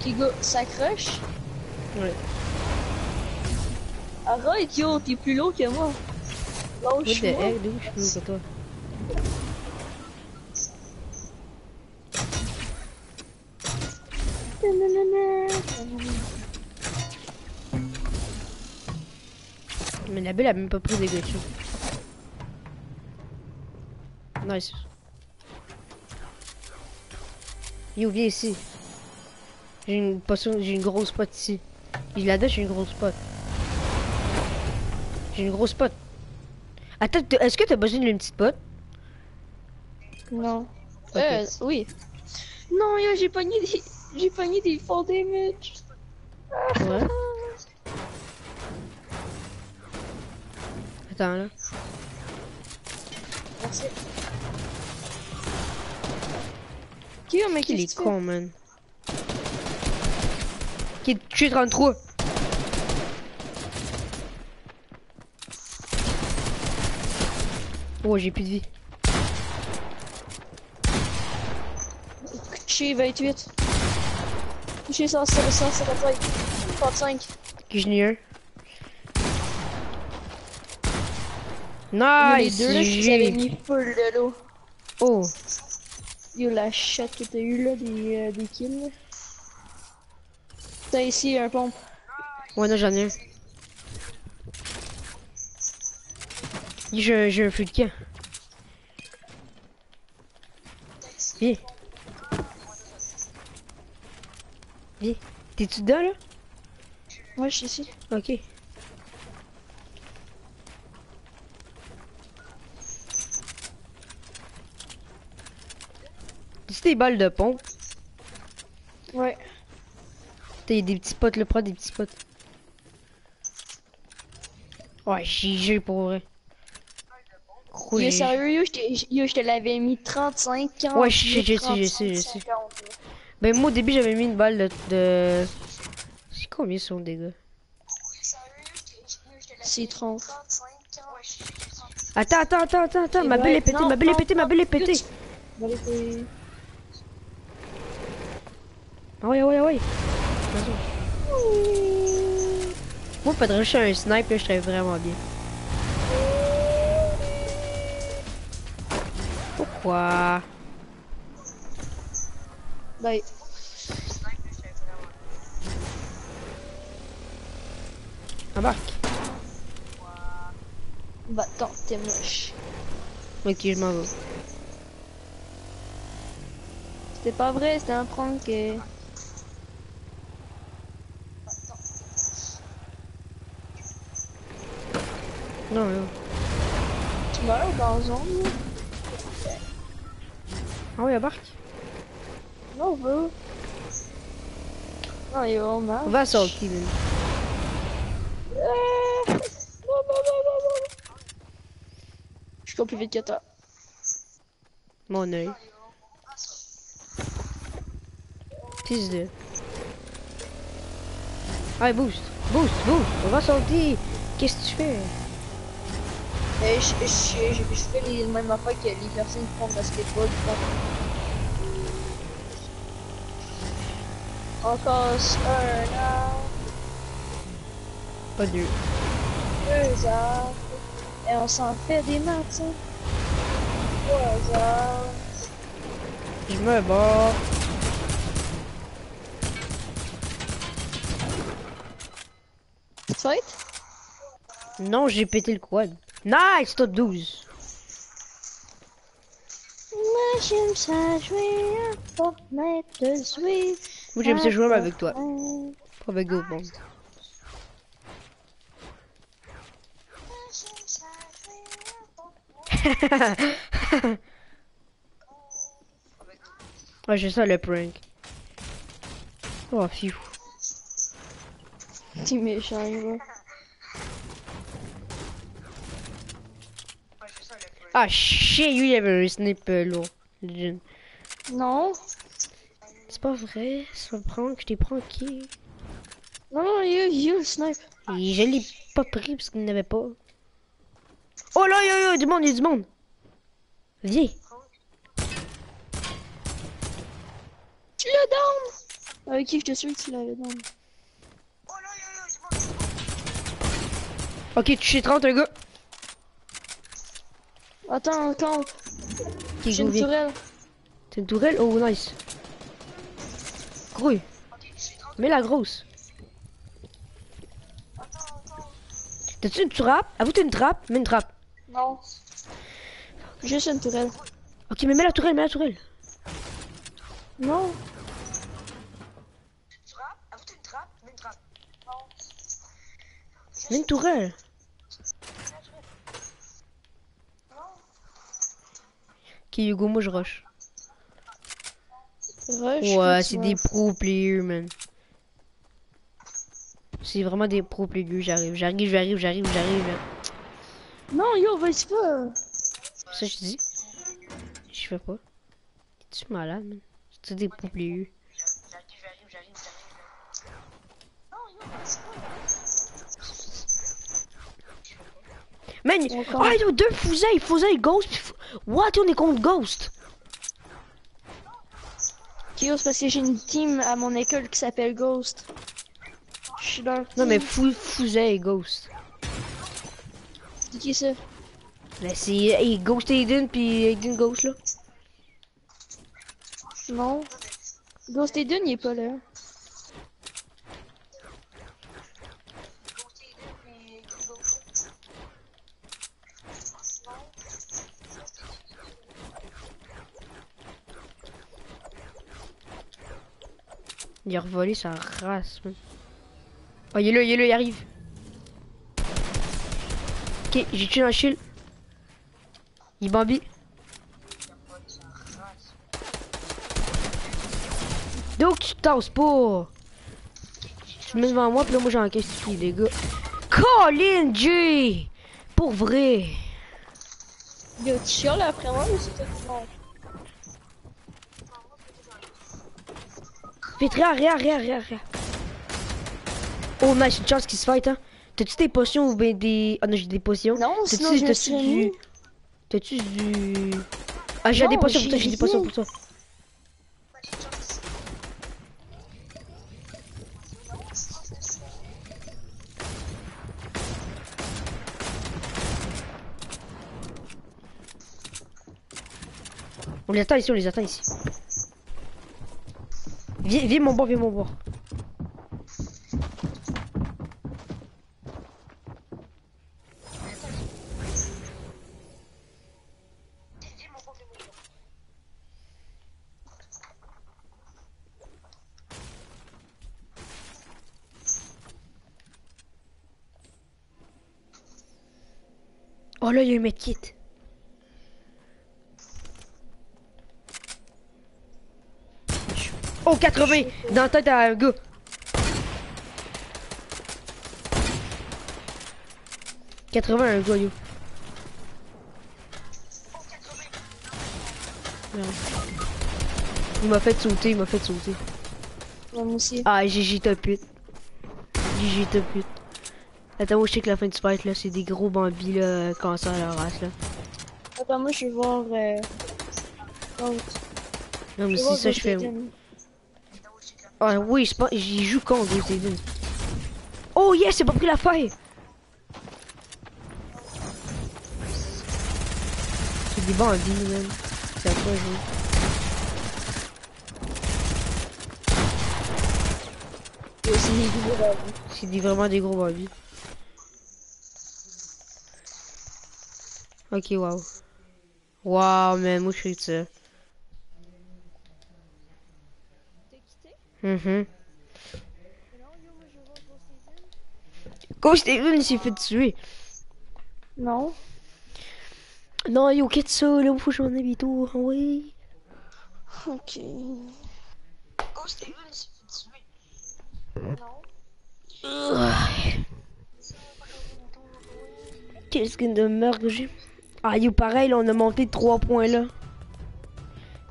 Kigo, s'accroche? Ouais. Arrête, yo, t'es plus lourd que moi. What the Lâche-moi. heck, d'où je suis que toi? La bulle a même pas pris des dessus. Nice. Yo, viens ici. J'ai une potion, j'ai une grosse pote ici. Il la donne, j'ai une grosse pote. J'ai une grosse pote. Attends, est-ce que t'as besoin d'une petite pote? Non. Euh, oui. Non, j'ai pogné des... J'ai pogné des full damage. Ouais. Là. Merci. Qui a mec Il est con, man? Qui est tué 33. Oh, j'ai plus de vie. Touché 28. Touché 155. 35. Qui je n'ai un. Yo, les Nice! deux là, avaient mis full de l'eau. Oh, Yo, la shot que t'as eu là, des, euh, des kills. T'as ici un pompe. ouais, non, j'en ai un. J'ai un- j'ai un feu de camp. Viens. Viens. T'es-tu dedans là? Ouais, je suis ici. Ok. C'est des balles de pompe. Ouais. T'as des petits potes, le prends des petits potes. Ouais, j'ai pour vrai. Yo, j'ai- sérieux, yo, je te l'avais mis 35, 40. Ouais, je sais, je sais, je sais, je sais. 50, là. Ben moi au début j'avais mis une balle de... de... C'est combien son dégâts? C'est 30. Attends, attends, attends, attends, attends, ma bulle est pétée, ma bulle est pétée, ma non, bulle est pétée. vite. Va aller te- Ah ouais, ah ouais, ah ouais. Moi, faudrait juste un snipe, là, je serais vraiment bien. Pourquoi? Bye. Embarque. Bah, attends, t'es moche. Ok, je m'en vais. C'était pas vrai, c'était un prank. euh. Dans la zone, là? Ah ouais, embarque. Non, on où? Non, il est au marche. On va sortir, man. Ah! Non, non, non, non, non. Je cours plus vite que toi. Mon œil. Fils de. Allez, boost. Boost, boost. On va sortir. Qu'est-ce que tu fais? Et je, je, je, je fais les mêmes affaires que les personnes qui font basketball. font- Encore un an, Pas deux. deux heures. Et on s'en fait des maths, hein. Trois heures. Je me bats. Non, j'ai pété le quad. Nice, top 12. Moi j'aime ça jouer à Fortnite de suite. Moi, j'aime ça jouer avec toi. Pas avec d'autres mondes. ouais, j'ai ça le prank. Oh, fiou. T'es méchant, gros. Ah, shit, lui, il y avait un snip euh, lourd. Non. C'est pas vrai, c'est un prank, je t'ai pranké. Non, non, you, you, snipe. Et je l'ai pas pris parce qu'il n'avait pas. Oh là, yo, yo, du monde, il y a du monde. Viens. Tu l'as down! Avec qui je te suis tu l'avais down? Ok, tu sais 30, un gars. Attends. Qui J'ai une tourelle. C'est une tourelle? Oh, nice. Grouille. Mets la grosse. T'as-tu une trappe? Avoue, t'as une trappe? Mets une trappe. Non. Juste une tourelle. Ok, mais mets la tourelle, mets la tourelle. Non. Mets une tourelle. Ok, Hugo, moi je rush. Rush. Ouais, ou c'est des vas- pro players, man. C'est vraiment des pro players, j'arrive, j'arrive, j'arrive, j'arrive, j'arrive. Non, yo, vas-y pas. Ça, je dis. Je fais pas. Es-tu malade, man? C'est des pro players. Man, il- Encore. ah, il y a deux fusées, fusée, Ghost. puis What, on est contre Ghost? C'est parce que j'ai une team à mon école qui s'appelle Ghost. Je suis là. Non, mais fou, fusée et Ghost. C'est qui ça? Mais c'est hey, Ghost Aiden puis Aiden Ghost là. Non. Ghost Eden, il est pas là. Il a revolé sa race. Oh, il est là, il est là, il arrive. Ok, j'ai tué un shield. Il bambi. Donc tu tasses pas. Tu te mets devant moi, puis là, moi j'ai un caisse les gars. Colin J! Pour vrai. Yo, tu chiales après moi ou c'est toi qui montes? Vite, rien, rien, rien, rien, rien. Oh, nice, une chance qu'il se fight, hein. T'as-tu des potions ou des. Ah non, j'ai des potions. Non, sinon je t'as-tu du. T'as-tu du. Ah, j'ai des potions pour toi, j'ai des potions pour toi. On les attend ici, on les attend ici. Viens, viens mon bord, viens mon bord. Oh là, il y a un medkit. Oh, 80! Dans la tête à un gars. « 80 un gars, yo. Merde. Il m'a fait sauter, il m'a fait sauter. Ouais, Moi aussi. Ah, GG top 8. GG top 8. Attends, moi je sais que la fin du fight là, c'est des gros bambis là, cancer à la race là. Attends, moi, je vais voir. Euh... Non, mais voir ça je fais. Ah oui, pense, j'y joue contre Ghost Eden. Oh yes, c'est pas pris la faille. C'est des bambis, man. C'est à quoi jouer. C'est des, vraiment des gros bambis. Ok, wow. Wow, man, moi je ça. T'es quitté Mhm. Non, Eden. Ghost Eden, il s'est fait tuer. Non. Non, yo, quitte ça, là, faut que j'en ai des tours, oui. Ok. Ghost Eden s'est fait tuer. Quel skin de merde que j'ai. Ah, yo, pareil, là, on a monté de 3 points là.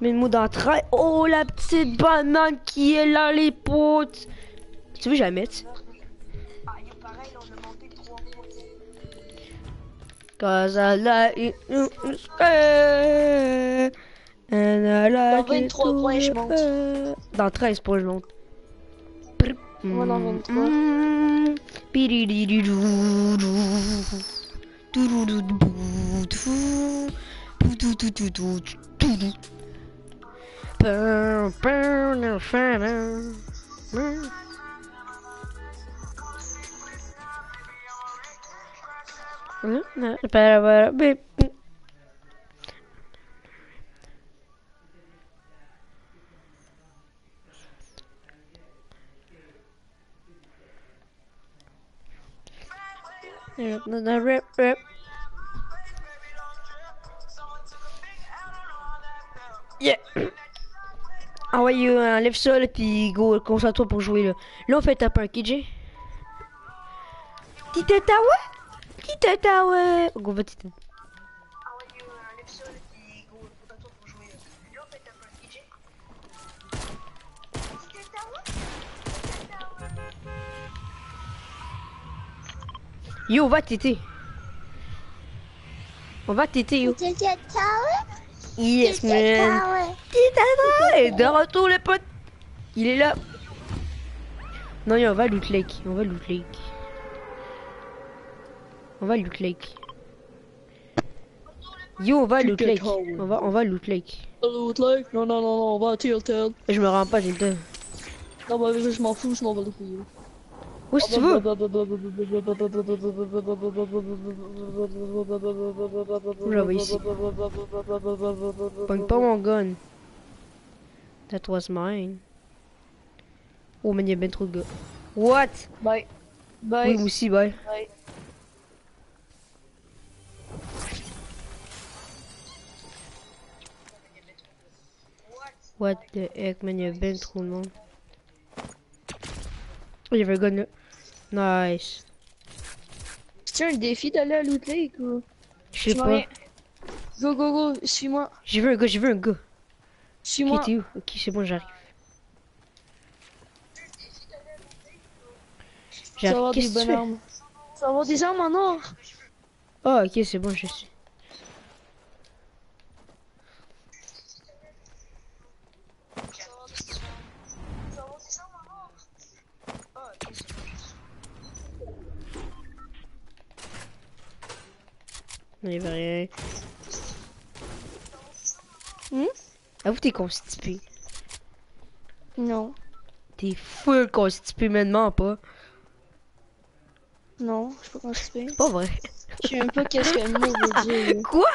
Mais le mot d'entrée. Oh, la petite banane qui est là, les potes. Tu veux jamais, tu yo, pareil, on a monté 3 points. Cause I like it. eh, And I like Dans 23 it points, je monte. eh. Dans 13 points, je monte. Moi, dans 23. Mm, Mm, na, para, para, bip. Rip, na, na, rip, rip. Yeah. Yo, enlève ça, là, pis go, concentre-toi pour jouer, là. Là, on fait taper un KJ. Tita Tawa? Tita Tawa? Go, va, Tita. Yo, un va, Titi. On va, Titi, yo. Yes, man. Tawa est de retour, les potes. Il est là. Non, on va loot lake. On va loot lake. On va loot lake. Yo, on va loot lake. On va, on va loot lake. L'autre like, non, non, non, non, on va à Tilted. Je me rends pas, j'ai le. Non, bah, je m'en fous, sinon on va le. Où est-ce que tu veux? J'avais ici. Pogne pas mon gun. That was mine. Oh, man, y'a ben trop de gars. What? Bye. Oui, Bye. moi aussi, bye. Bye. What the heck, man, y'a ben trop de monde. Oh, y'avait un gun là. Nice. C'est un défi d'aller à Loot Lake ou? Je sais pas. Go, go, go, suis-moi. J'ai vu un gars, j'ai vu un gars. Qui Suis-moi. était où? Ok, c'est bon, j'arrive. J'arrive. Qu'est-ce que tu fais? Ça va avoir des armes en or. Ah, ok, c'est bon, je suis. Avait rien. Hmm? Avoue, t'es constipé. Non. T'es full constipé, mais non pas. Non, je suis pas constipé. Pas vrai. Je sais même pas qu'est-ce que le mot veut dire. Quoi?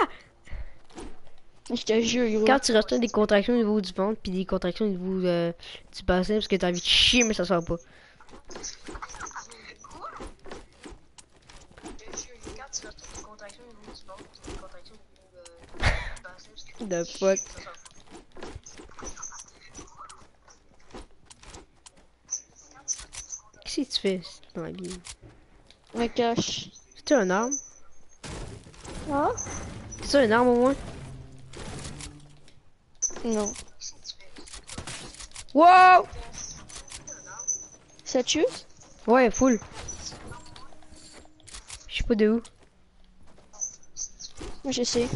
Je te jure, gros. Quand tu ressens des contractions au niveau du ventre, puis des contractions au niveau euh, du bassin, parce que t'as envie de chier, mais ça sort pas. The fuck? Qu'est-ce que tu fais dans la game? Me cache. C'est un arme? Ah? C'est un arme au moins? Non. Wow! Ça tue? Ouais, full. Je sais pas de où. Moi, je sais.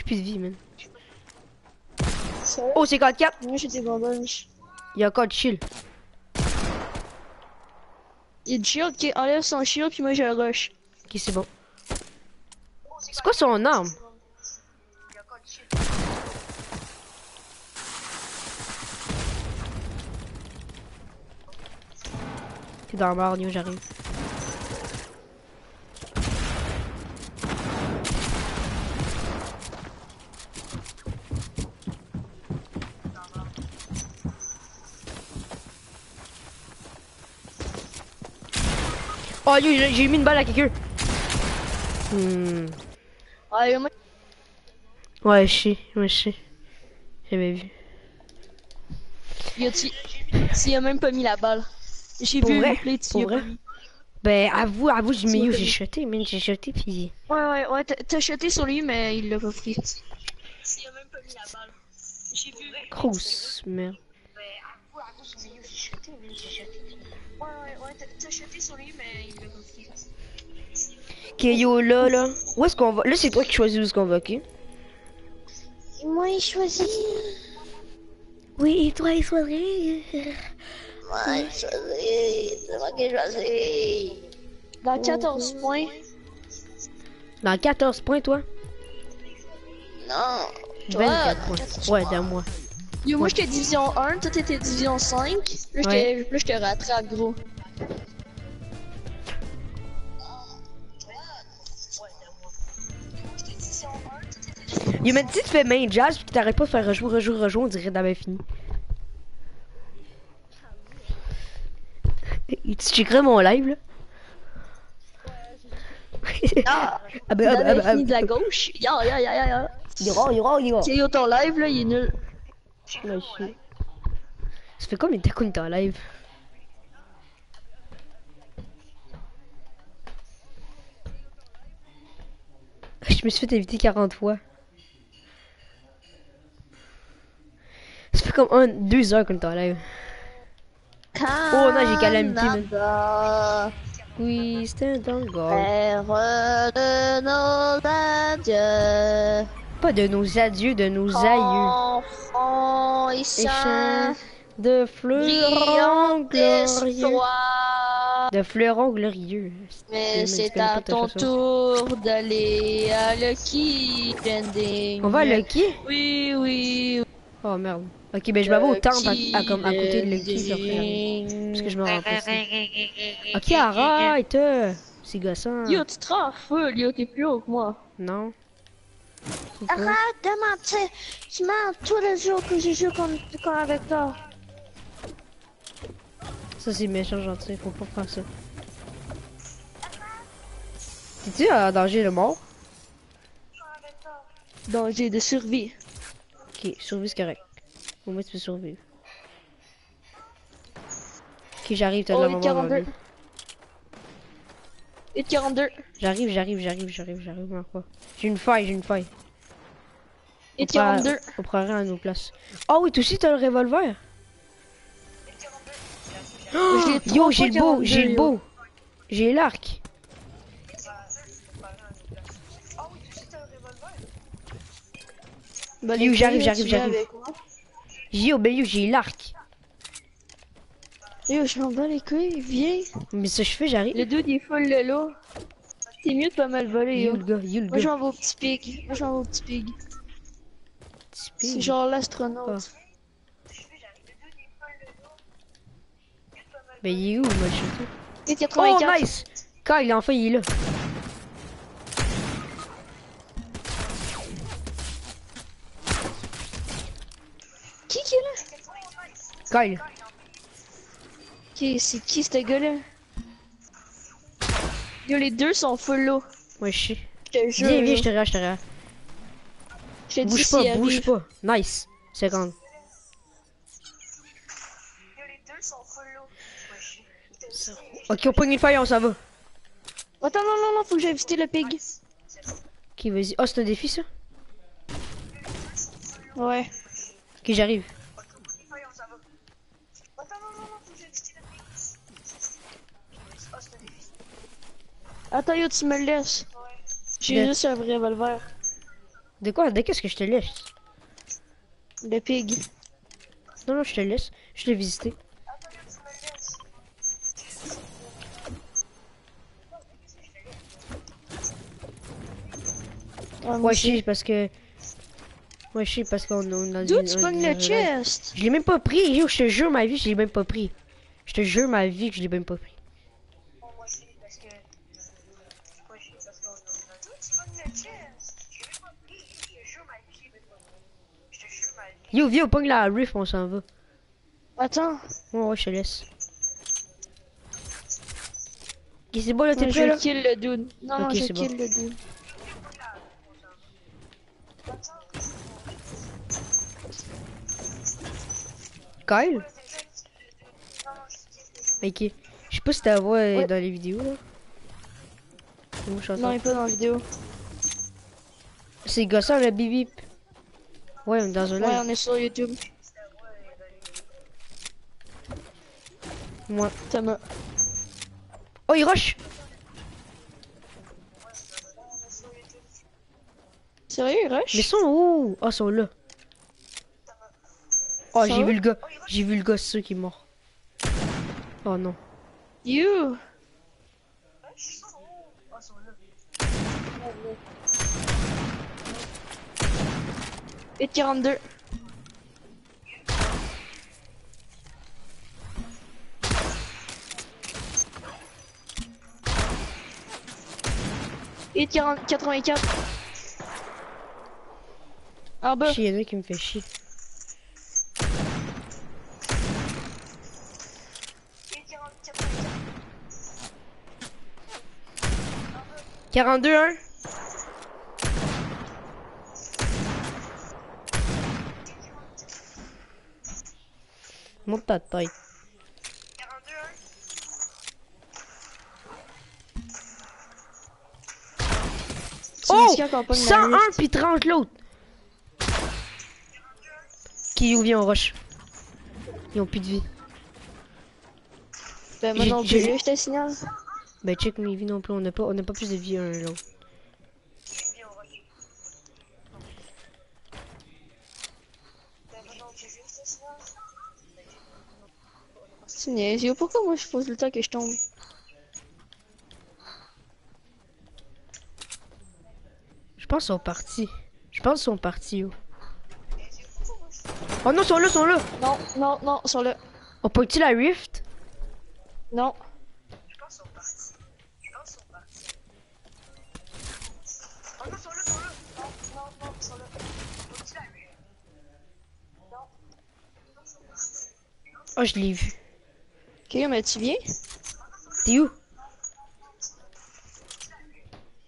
J'ai plus de vie. Ça? Oh, c'est 4 Moi, j'ai des bandages. Il y a encore de chill. Il y a du shield qui enlève son shield, puis moi, je le rush. Ok, c'est bon. C'est quoi son arme? T'es dans la yo, j'arrive. Oh, yo, j'ai mis une balle à quelqu'un. Hmm. Ouais, je sais, ouais, je sais. J'avais vu. a, tu... il a même pas mis la balle. J'ai vu vrai? replay, tu as vrai? pas mis. Ben, avoue, avoue, j'ai mis j'ai shoté, man, j'ai shoté, pis... Ouais, ouais, ouais, t'as- shoté sur lui, mais il l'a pas pris. Il a même pas mis la balle. J'ai vu. Grosse merde. Ouais, ouais, ouais, t'as- shoté sur lui, mais il l'a pas pris. Ok, yo, là, là. Où est-ce qu'on va? Là, c'est toi qui choisis où est-ce qu'on va, ok? Moi, il choisit. Oui, et toi, il choisit. Moi, il choisit. C'est moi qui choisis. Dans 14 points. Dans 14 points, toi? Non. 24 points. Ouais, dans moi. Yo, moi j'étais division 1, toi t'étais division 5. Là, là, je te rattrape, gros. Yo, mais si tu fais main jazz pis que t'arrêtes pas de faire rejouer, rejouer, rejouer, on dirait d'avait fini. Tu checkerais mon live, là? Ah! Ah Là, ah ah ya. Yora, yora, yora. Tiens, yo, ton live là, il est nul. Ouais, je sais. Ça fait combien de temps qu'on est en live? Je me suis fait inviter 40 fois. Ça fait comme un, deux heures qu'on est en live. Oh non, j'ai calamité, man. Oui, c'était de nos adieux. Pas de nos adieux, de nos aïeux. Enfants et saints, de fleurons glorieux. De fleurons glorieux. Mais c'est à ton tour d'aller à Lucky Landing. On va à Lucky? Oui, oui. Oh merde. Ok, ben je vais au temple à, à- comme à côté de Lucky. Parce que je me ici. Ok, arrête! C'est gossant. Yo, tu te rends full, yo, t'es plus haut que moi. Non. Arrête de mentir. Tu mens tous les jours que je joue comme, comme avec toi. Ça c'est méchant gentil, faut pas faire ça. T'es-tu en danger de mort? Danger de survie. Ok, survie c'est correct. Au moins tu peux survivre. Ok, j'arrive, t'as de la maman 42. Et 42. J'arrive, j'arrive, j'arrive, j'arrive, j'arrive, pas. J'ai une faille, j'ai une faille. Et On prend- 42. On prend rien à nos places. Oh oui, toi aussi t'as le revolver? Oh, yo, j'ai le beau, 42, j'ai le beau. J'ai l'arc. Bah, j'arrive, j'arrive, j'arrive. moi. Yo, ben yo, j'ai l'arc. Yo, je m'en bats les couilles, viens. Mais ça je fais, j'arrive. Le dude il est full le lot. T'es mieux de pas mal voler, Yo yo. le gars, yo le Moi, je gars. m'en vais au petit pig. Moi, je m'en vais au petit pig. Petit C'est pig. genre l'astronaute. Ben il est où, moi je suis Et Oh 84. nice! Kyle, enfin il est là. Qui qui est là? Kyle. Qui, c'est qui ce gars-là? Yo, les deux sont full lot. Ouais, je sais. Je te jure. Viens, viens, je te regarde, je te regarde. Je Bouge pas, bouge arrive. pas. Nice. 50. Yo, les deux sont full low. Ok, on pogne une faille, on s'en va. Attends, non, non, non, faut que j'aille visiter le pig. Ok, vas-y. Oh, c'est un défi, ça? Ouais. Ok, j'arrive. Voyons, ça va. Attends, non, non, non, faut que j'aille visiter le pays. Oh, c'est un défi. Attends, yo, tu me le laisses. J'ai De- juste un vrai revolver. De quoi? De qu'est-ce que je te laisse? Le pig. Non, non, je te laisse. Je l'ai visité. Attends, yo, tu me le laisses. Ah, moi Ouais, je aussi. sais, parce que... Ouais, je sais, parce qu'on on dans D'où tu pognes le chest? Je l'ai même pas pris, yo, je te jure ma vie, je l'ai même pas pris. Je te jure ma vie que je l'ai même pas pris. Bon, moi aussi, parce que. Wesh, parce qu'on a. D'où tu pognes le chest? J'ai même pas pris. Je te jure, ma vie, j'ai même pas pris. Je te jure, ma vie. Yo, viens, on pogne la riff, on s'en va. Attends, Ouais, ouais, je te laisse. Ok, c'est bon, là, t'es je prêt, là? kill le dude. Non, non, je bon. kill le dude. Kyle? Ok. Je sais pas si ta voix est Ouais. dans les vidéos, là. Je Non, il est pas dans la vidéo. C'est gossant, le bip bip. Ouais, on est dans un Ouais, live. on est sur YouTube. Moi. Thomas. Oh, il rush! Sérieux, il rush? Mais ils sont où? Oh, ils sont là. Oh, j'ai vu le gars. J'ai vu le c'est sûr qui est mort. Oh non. You! Et 42. Et 40, 84. En bas. Chier, il y en a qui me fait chier. « 42, hein? Monte ta tête. C'est Oh! risqué qu'on pogne la 101 rift. puis 30 l'autre. Qui ou vient au rush? Ils ont plus de vie. Ben, moi non plus, je te signale. Ben check mes vies non plus, on n'a pas, on n'a pas plus de vie un l'autre. C'est. Pourquoi moi je pose le temps que je tombe? Je pense qu'ils sont partis. Je pense qu'ils sont partis. yo. Oh non, ils sont là, ils sont là. Non, non, non, sur le. On pointe la rift? Non. Oh, je l'ai vu. Ok, mais tu viens? T'es où?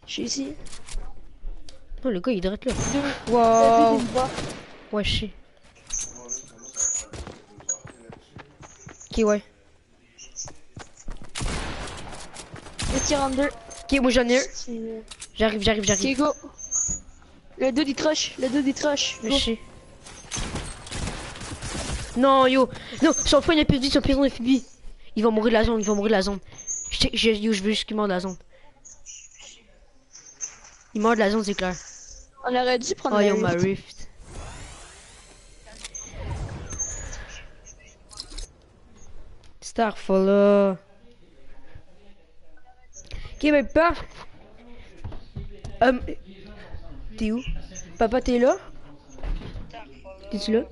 Je suis ici. Oh, le gars, il est direct là. Deux. Wow. Deux, deux, deux. Ouais, je sais. Ok, ouais. Et 42. Ok, moi j'en ai un. C'est- J'arrive, j'arrive, Ok, j'arrive. go. Le dude il crush. Le dude il crush. Je sais. Non, yo. Non, son frère, il a plus de vie, son prison, il a plus de vie. Il va mourir de la zone, il va mourir de la zone. Je, je, je veux juste qu'il meure de la zone. Il meurt de la zone, c'est clair. On aurait dû prendre Oh, ma rift. Starfall là. Ok, mais papa. Hum, t'es où? Papa, t'es là? T'es-tu là?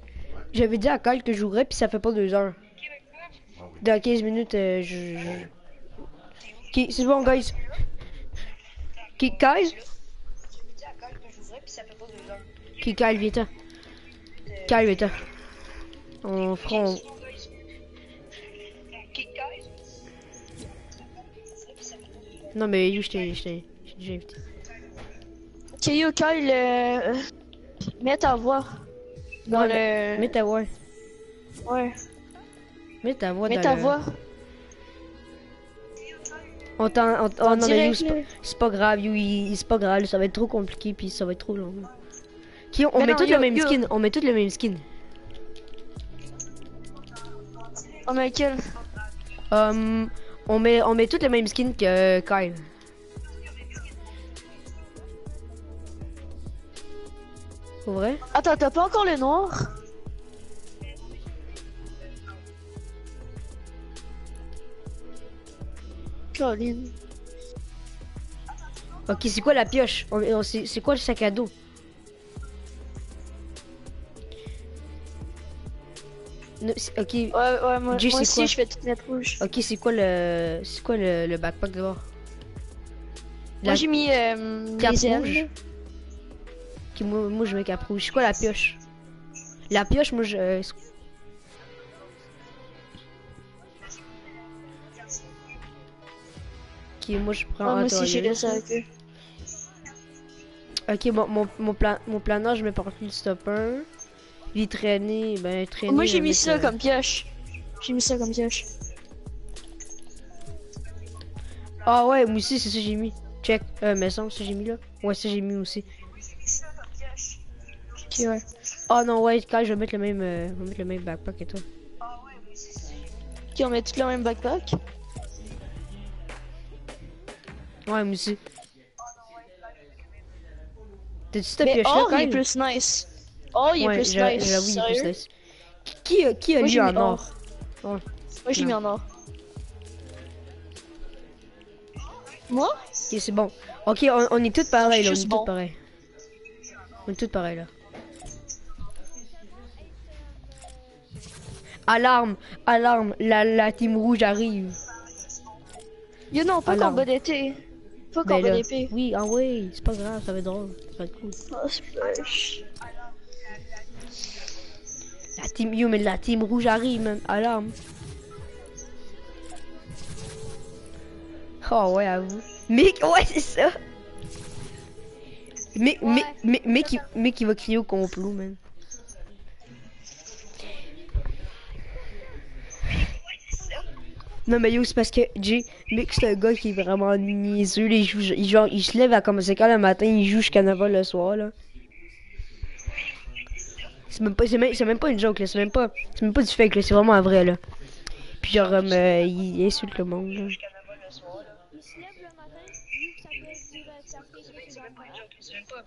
J'avais dit à Kyle que je jouerais, puis ça fait pas deux heures. Dans 15 minutes, euh, je. je- c'est bon, guys? Ok, Kyle, viens-t'en. Kyle, viens-t'en. On fera. on- Non, mais yo, je t'ai je déjà invité. Ok, yo, Kyle, euh... mets ta voix. Dans Ouais, le... Mets ta voix. Ouais. Mets ta voix Mets ta le- voix. On t'en... on- oh En non, c'est pas- grave, you, il- c'est pas grave, ça va être trop compliqué puis ça va être trop long. Qui on Mais met tous le même yo. skin, on met tous le même skin. Oh, Michael. Um, on met on met tous le même skin que Kyle. Pour vrai? Attends, t'as pas encore le noir? Colin. Ok, c'est quoi la pioche? C'est quoi le sac à dos? Ok, Ouais, ouais, moi, Jay, moi aussi, quoi? je fais tout mettre rouge. ok, c'est quoi le c'est quoi le, le backpack dehors? La- Moi, j'ai mis euh, Cap les rouge. Ok, moi, moi je mets cap rouge. C'est quoi la pioche? La pioche, moi je. Ok, moi je prends Ah, moi un aussi, j'ai avec eux. Ok, bon, mon, mon, plan, mon planeur, je mets par contre le stopper. Puis traîner, ben traîner. Moi, j'ai je mis ça comme pioche. J'ai mis ça comme pioche. Ah ouais, moi aussi, c'est ça que j'ai mis. Check, euh, mais ça, ça j'ai mis là. Ouais, ça j'ai mis aussi. Ok, ouais. Oh non, ouais, quand je vais mettre le même, euh, je vais mettre le même backpack que toi. Ok, on met tout le même backpack. Ouais, moi aussi. T'as-tu ta Mais pioche là, or, il est plus nice. Or, il est plus nice. J'avoue, il est plus nice. Qui a, qui a Moi, lu j'ai en mis or? Moi, j'ai mis en or. Moi? Ok, c'est bon. Ok, on, on est tous pareils là, on est Juste tous bon. pareils. On est tous pareils là. Alarme, alarme, la, la team rouge arrive. Yo, non, pas combat d'été. Ben combat là, d'épée. oui, ah ouais, c'est pas grave, ça va être drôle, ça va être cool. Oh, splash. La team, yo, mais la team rouge arrive, man, alarme. Oh ouais, avoue. Mais, ouais, c'est ça. Mais, mais, mais, mais, qui, mais qui va crier au complot, man. Non mais yo c'est parce que Jay, mec c'est un gars qui est vraiment niaiseux, il joue, il, genre, il se lève à comme c'est quand le matin, il joue jusqu'à 9h le soir là. C'est même pas, c'est même, c'est même pas une joke là, c'est même pas, c'est même pas du fake là, c'est vraiment un vrai là. Puis genre, euh, euh, il insulte le monde là.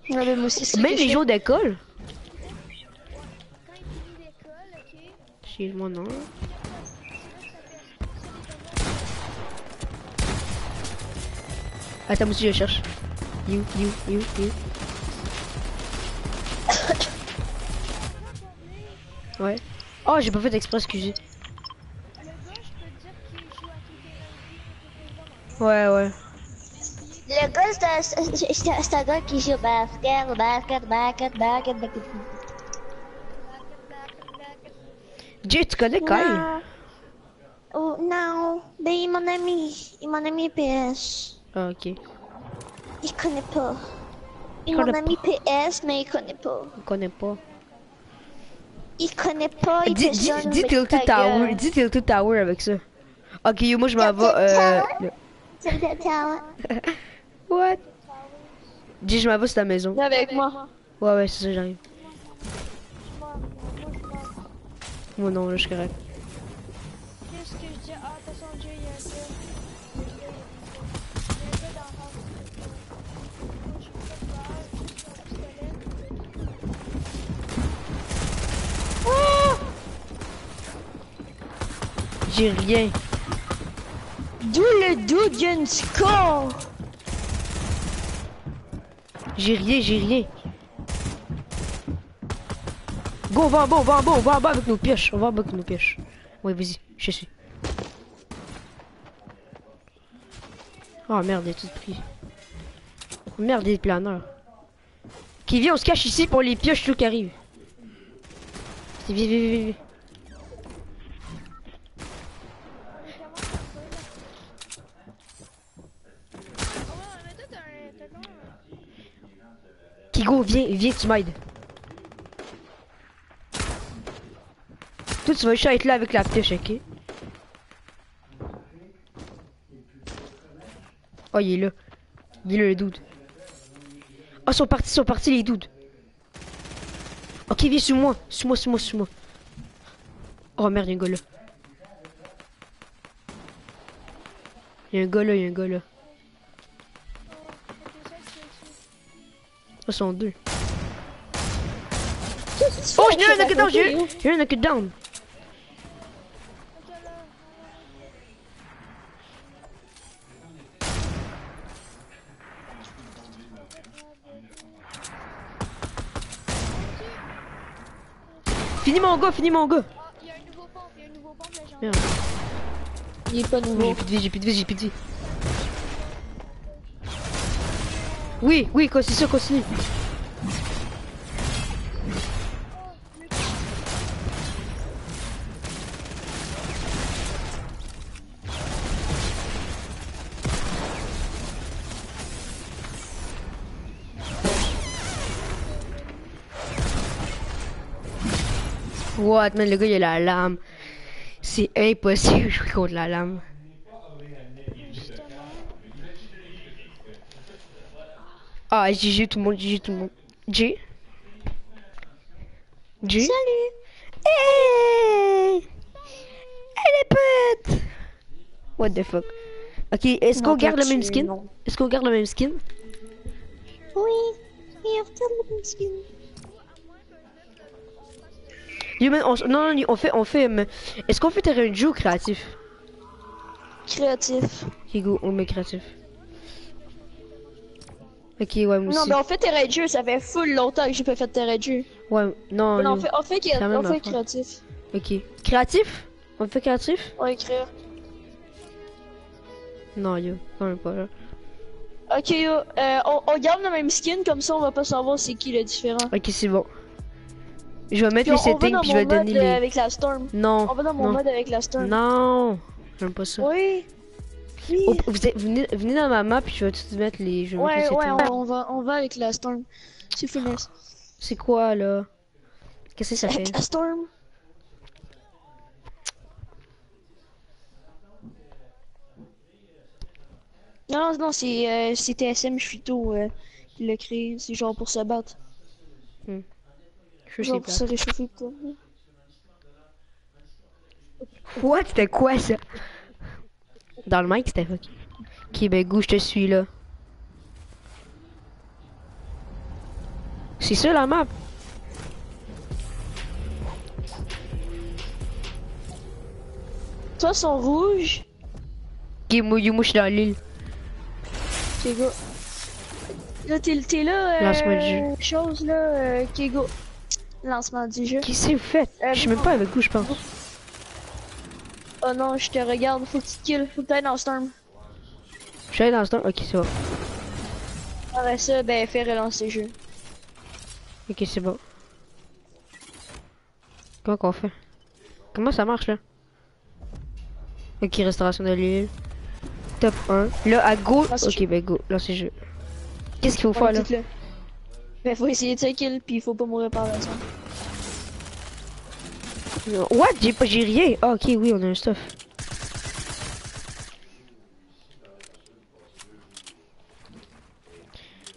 Ouais, mais moi aussi, c'est Même les jours d'école. Quand il finit l'école, Attends, moi aussi je cherche. You, you, you, you. Ouais. Oh, j'ai pas fait exprès, excusez. Ouais, ouais. Le gars, c'est un- gars qui joue basket, basket, basket, basket, basket. Jay, tu connais Kyle? Non. Oh non, ben il est mon ami, il est mon ami PS. Ah, ok. Il connaît pas. Il mon ami PS, mais il connaît pas. On connaît pas. Il connaît pas, il Dis, te dis, sonne dis avec Tilted ta Tower, dis Tilted Tower avec ça. Ok, yo, moi je m'en vais. Tilted Euh... Tower? Talent. What? Dis, je m'en vais sur ta maison. Viens avec moi. Ouais, ouais, c'est ça, j'arrive. Moi, non, là, je suis correct. J'ai rien. D'où le une score. J'ai rien, j'ai rien. Go, va va on va en bas avec nos pioches. On va avec nos pioches. Ouais, vas-y, je suis. Oh merde, il est tout pris. Merde, il est planeur. Qui vient, on se cache ici pour les pioches tout qui arrivent. Viens, viens, viens, viens, viens. Ah ouais, mais toi, t'as un. T'as quand même un- Kigo, viens, viens, tu m'aides. Toi, tu vas juste là avec la pêche, ok? Oh, il est là. Il est là, le dude. Oh, ils sont partis, ils sont partis, les dudes. Ok, viens sur moi. Sur moi, sur moi, sur moi. Oh merde, il y a un gars là. Il y a un gars là, il y a un gars là. Ils sont deux. Oh, j'ai eu un knockdown, j'ai eu j'ai eu un knockdown. Finis mon gars, finis mon gars. Il y a un nouveau pompe, il y a un nouveau pompe légendaire. Merde. Il est pas nouveau. J'ai plus de vie, j'ai plus de vie, j'ai plus de vie. Oui, oui, c'est ça, continue. What, man, le gars, il a la lame. C'est impossible de jouer contre la lame. Ah, GG tout le monde, GG tout le monde. G? G? Salut! Hey! Elle est! What the fuck? Ok, est-ce qu'on garde le même skin? Est-ce qu'on garde le même skin? Oui, et on retourne le même skin. Yo, on, non, non, on fait, on fait, euh, est-ce qu'on fait terrain de jeu ou créatif? Créatif. Ok, go, on met créatif. Ok, ouais, moi Non, aussi. mais on fait terrain de jeu, ça fait full longtemps que j'ai pas fait terrain de jeu. Ouais, non, Non, on fait, on fait, on fait créatif. ok. Créatif? On fait créatif? On va écrire. Non, yo, quand même pas là. Ok, yo, euh, on, on garde le même skin, comme ça on va pas savoir c'est qui le différent. Ok, c'est bon. Je vais mettre Puis les on, on settings puis je vais donner euh, les... avec la storm. Non, On va dans mon non, mode avec la storm. non, j'aime pas ça. Oui. Oui. Oh, vous êtes, venez, venez dans ma map je vais tout mettre les... Je les ouais, ouais, on, on va, on va avec la storm. C'est quoi là? Qu'est-ce que ça fait? la storm. Non, non, non, c'est euh, c'est TSM Chuito euh, qui l'a créé. C'est genre pour se battre. Je sais Genre pour pas. se réchauffer quoi. What? C'était quoi ça? Dans le mic c'était fuck. Ok, ben go, je te suis là. C'est ça la map? Toi, sont rouges? Ok, moi, je suis dans l'île. Ok, go. Là, t'es t'es là. Euh, Lancement du jeu. Chose là. Euh, ok, go. Lancement du jeu. Qu'est-ce que vous faites? Euh, Je suis même pas avec vous, je pense. Oh non, je te regarde. Faut que tu te kills. Faut que t'ailles dans le storm. Je suis allé dans le temps. Ok, c'est bon. Après ça, ben, fais relancer le jeu. Ok, c'est bon. Comment qu'on fait? Comment ça marche là? Ok, restauration de l'île. Top 1. Là, à go. C'est Ok, ben go. C'est jeu. Qu'est-ce qu'il faut Ouais, faire là? Ben, faut essayer de se kill, puis il faut pas mourir par la suite. What? J'ai pas, j'ai rien. Ah, ok, oui, on a un stuff.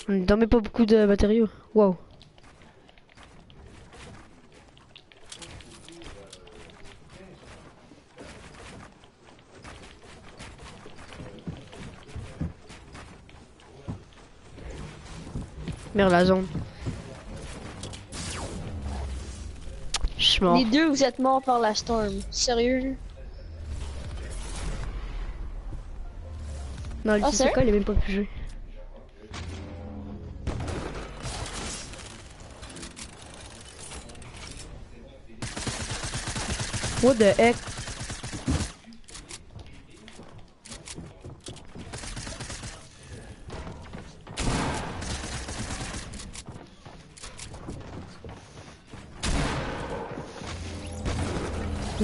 On ne dormait pas beaucoup de matériaux. Wow. Merde, la zone. Suis mort. Les deux, vous êtes morts par la storm. Sérieux? Non, le Ah, Sissoko, il est même pas pu jouer. What the heck?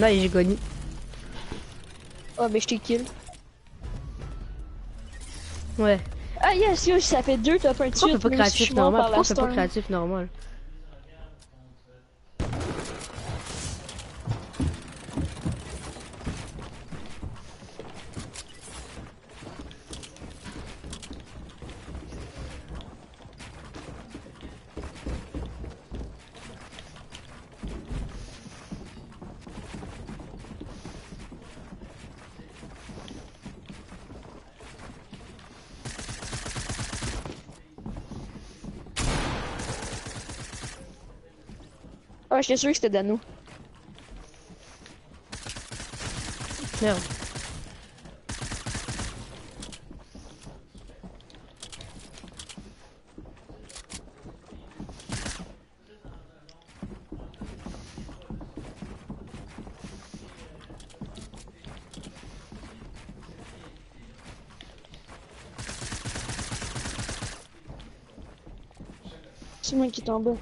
Là, j'ai gagné. Ah, ben, je t'ai kill. Ouais. Ah, yes, yo, ça fait deux top 1 de Pourquoi on suite. fait pas créatif normal? Pourquoi fait pas créatif normal? Ah, j'étais sûr que c'était Dano. Merde. C'est moi qui est en bas.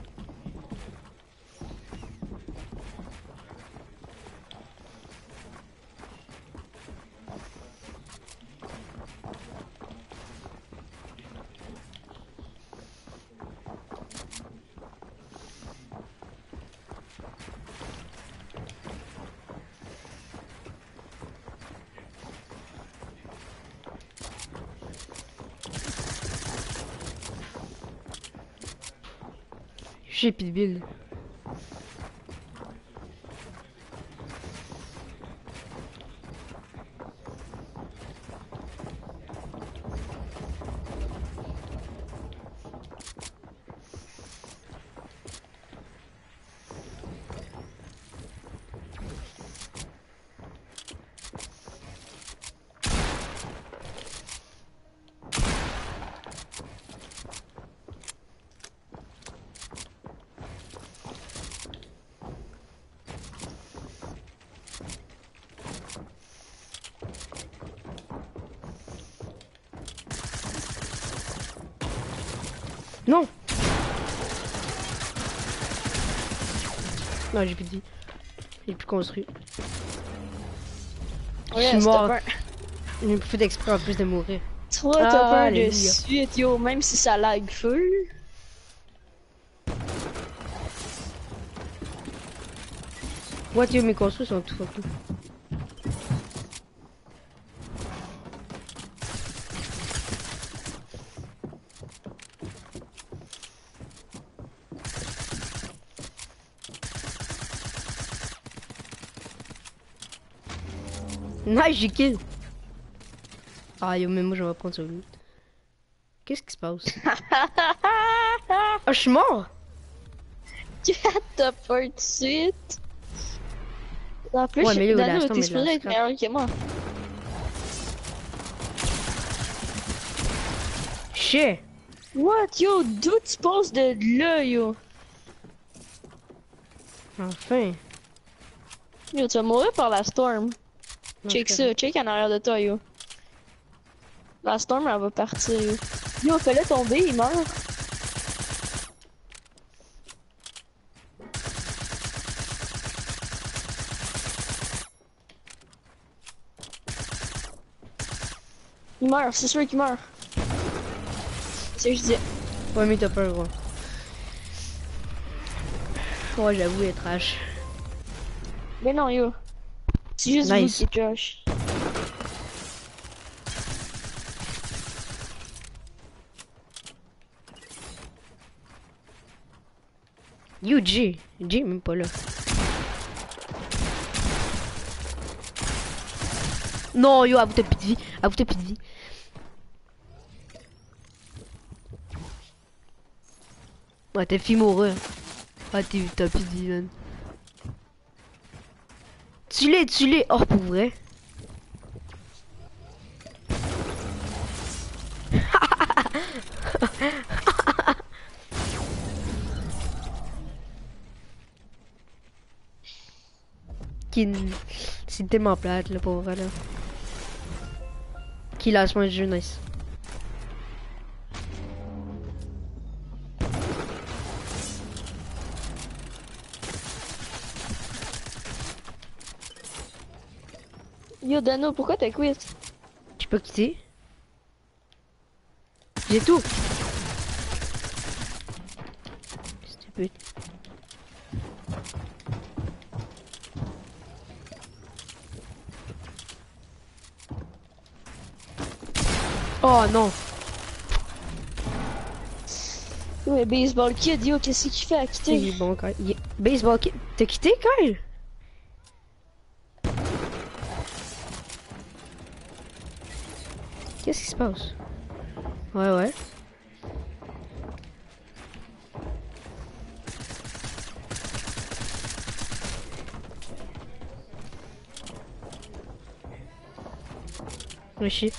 J'ai plus Non Non, j'ai plus vie. J'ai plus construit. Ouais, Je suis mort. J'ai fait d'exprès en plus de mourir. Toi, t'as peur de suite, yo, même si ça lag feu. What, yo, mes construits sont tout. Nice, j'ai kill. Ah, yo, mais moi, je vais prendre ce loot. Qu'est-ce qui se passe? Ah, je suis mort! T'as peur de suite. En plus, Ouais, mais Dano, mais supposé être meilleur que moi. Shit! What, yo, d'où tu passes de là, yo? Enfin! Yo, tu vas mourir par la storm. Check ça, check en arrière de toi, yo. La storm, elle va partir, yo. Yo, fais-le tomber, il meurt. Il meurt, c'est sûr qu'il meurt. C'est ce que je dis. Ouais, mais t'as peur, gros. Ouais, j'avoue, être trash. Mais non, yo. C'est juste Nice. vous qui Josh. Yo, G. G, même pas là. Non, yo, avoue, t'as plus de vie. Avoue, t'as plus de vie. Ouais, t'es fille mourir. Ah, t'es- t'as plus de vie, man. Tu l'es, tu l'es. Oh, pour vrai. C'est tellement plate, là, pour vrai, là. Qui lance moins de jeu, nice. Yo, Dano, pourquoi t'as quit? Tu peux quitter J'ai tout Stupide. Oh non Ouais, Baseball Kid, yo, qu'est-ce qu'il fait à quitter? Il est- Baseball kid. T'as quitté, Kyle? Qu'est-ce qui se passe? Ouais, ouais. Réussi.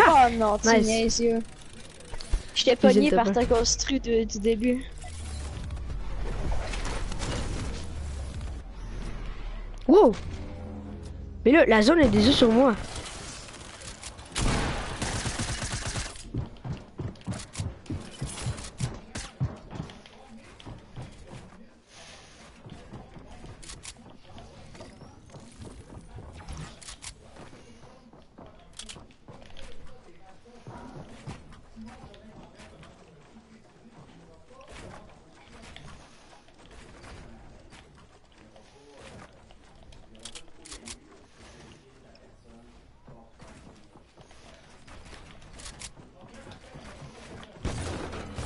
Oh non, tu nice. niaiseux. J'étais pogné par ta construite du début. Mais là, la zone est déjà sur moi.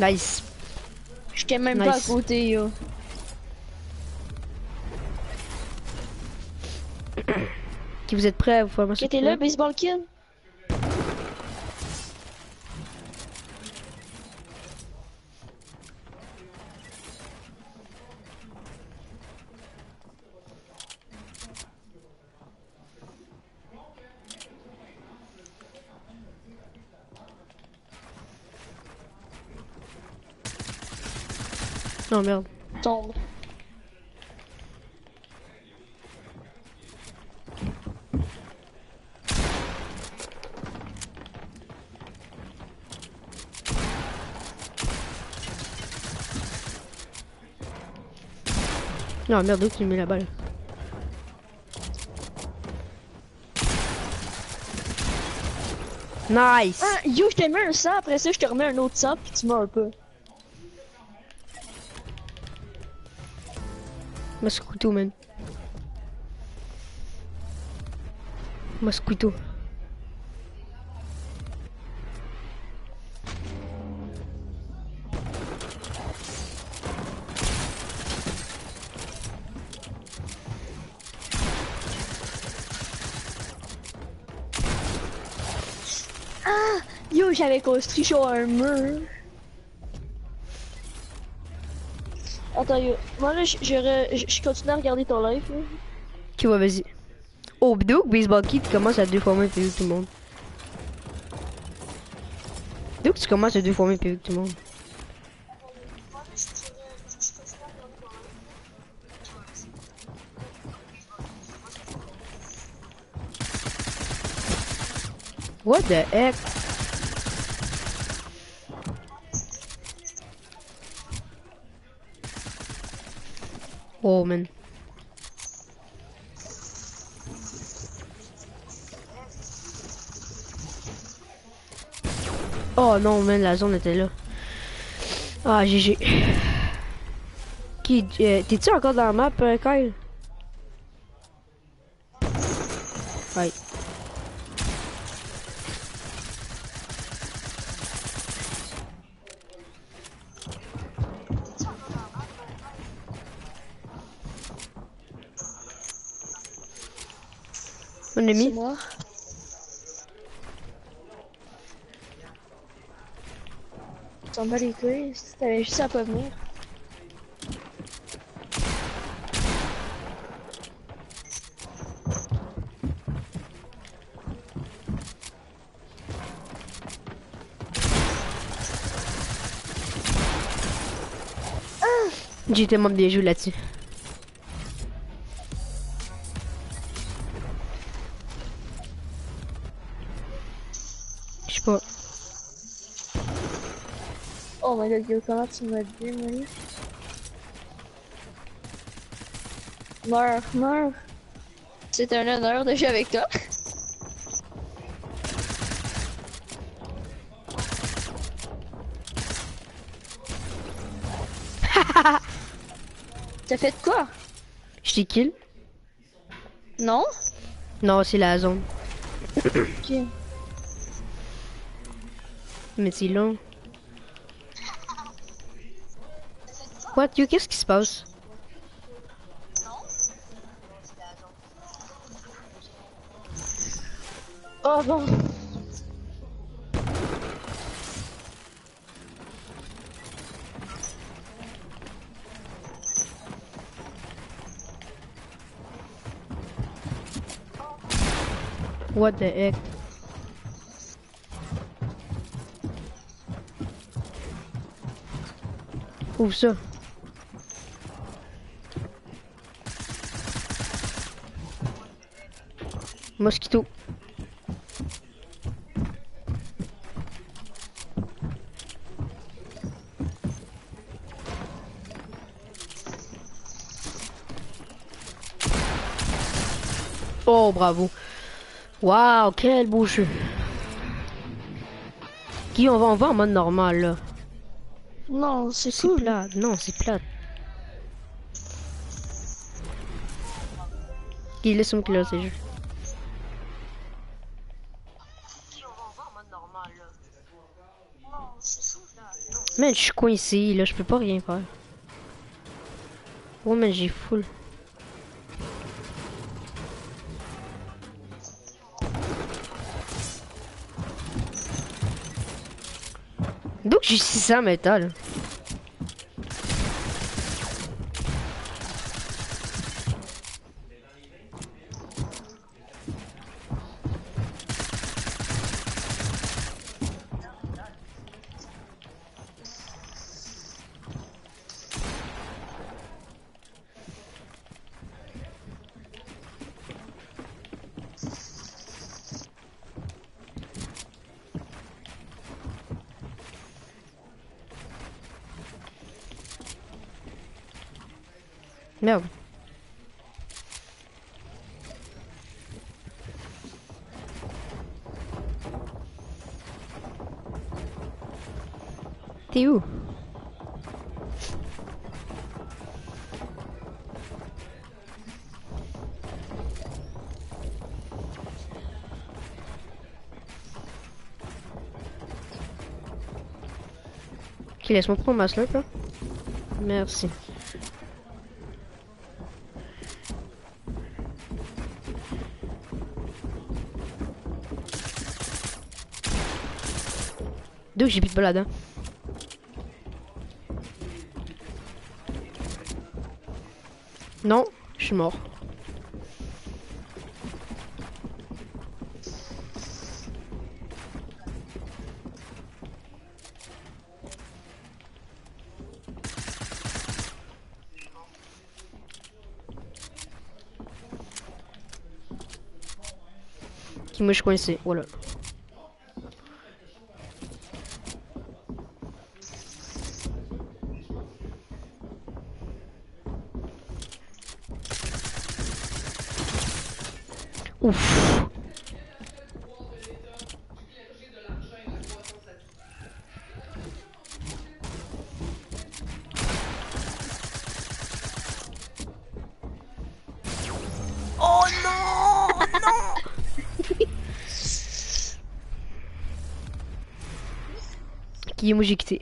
Nice. J'étais même pas à Nice. côté, yo. Qui vous êtes prêts à vous faire Qui était là, Baseball Kid? Non, merde. Tombe. Non, merde, tu mets la balle? Nice! Ah, yo, je t'ai mis un 100, après ça, je te remets un autre 100, puis tu meurs un peu. Mosquito, man. Mosquito. Yo, j'avais construit sur un mur. Moi, là, je, continue à regarder ton live, là. Qui va, vas-y. Oh, Bdouk, Baseball Kid commence à deux fois moins que tout le monde. Bdouk, tu commences à deux fois moins PV que tout le monde. What the heck? Oh man. Oh non, man, la zone était là. Ah, GG. Qui, euh, t'es-tu encore dans la map, euh, Kyle? Ami? moi. T'en bats les couilles, t'avais juste à pas venir. J'ai tellement bien joué là-dessus. Meurs, meurs. C'est un honneur de jouer avec toi. T'as fait quoi? Je t'ai kill? Non? Non, c'est la zone. Ok. Mais c'est long. What? Dieu, qu'est-ce qui Oh What the heck? Mosquito. Oh, bravo. Waouh, quel beau jeu. Qui on va, on va en mode normal. Non, c'est cool. plat. Non, c'est plat. Qui laisse-moi clore ces jeux. Je suis coincé là, je peux pas rien faire. Oh man, j'ai full. Donc j'ai 600 métal. T'es où? Ok, laisse-moi prendre ma là. Merci. Donc j'ai plus de balade. Non, je suis mort. Qui moi je coincé, voilà. Qui moi j'ai quitté.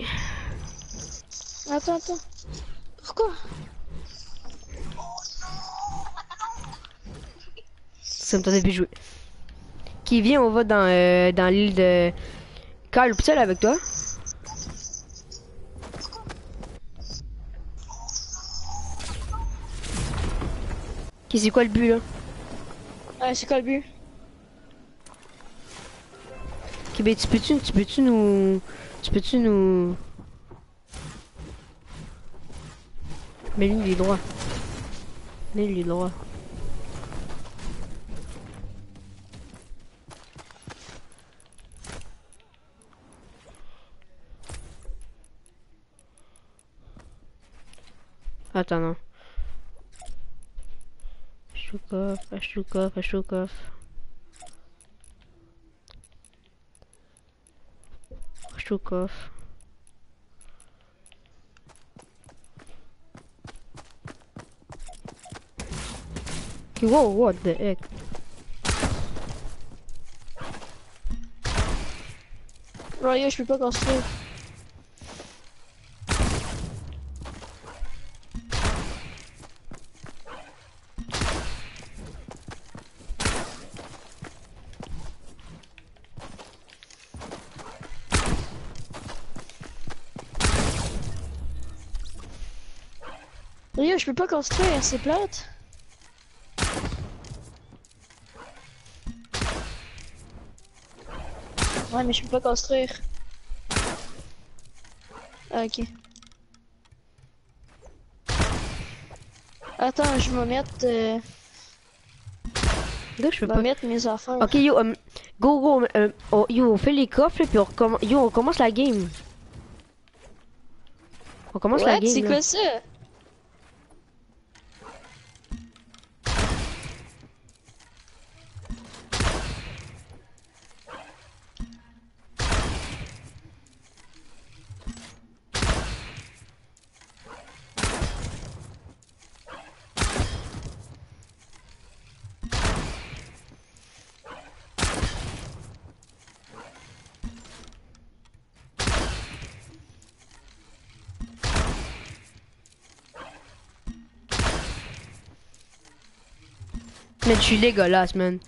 Attends, attends. Pourquoi Ça me tentait plus de jouer. Qui vient, on va dans, euh, dans l'île de... Kyle, seul avec toi? Qui c'est quoi le but là? Ouais, c'est quoi le but? Ok, ben tu peux-tu tu peux-tu nous... Tu peux-tu nous... Mais lui il est droit. Lui il est droit. Attends, non. Shukov, Shukov, Shukov. Shukov. Whoa, what the heck? Roya, je peux pas construire. Peux pas construire, c'est plate. Ouais, mais je peux pas construire. Ah, ok. Attends, je vais mettre, euh, Là, je peux pas. mettre mes affaires. Ok, yo, um, go, go, euh, oh, yo, on fait les coffres, là, puis on recommence. Yo, on commence la game. On commence la game. C'est quoi ça? Mais je suis dégueulasse, man.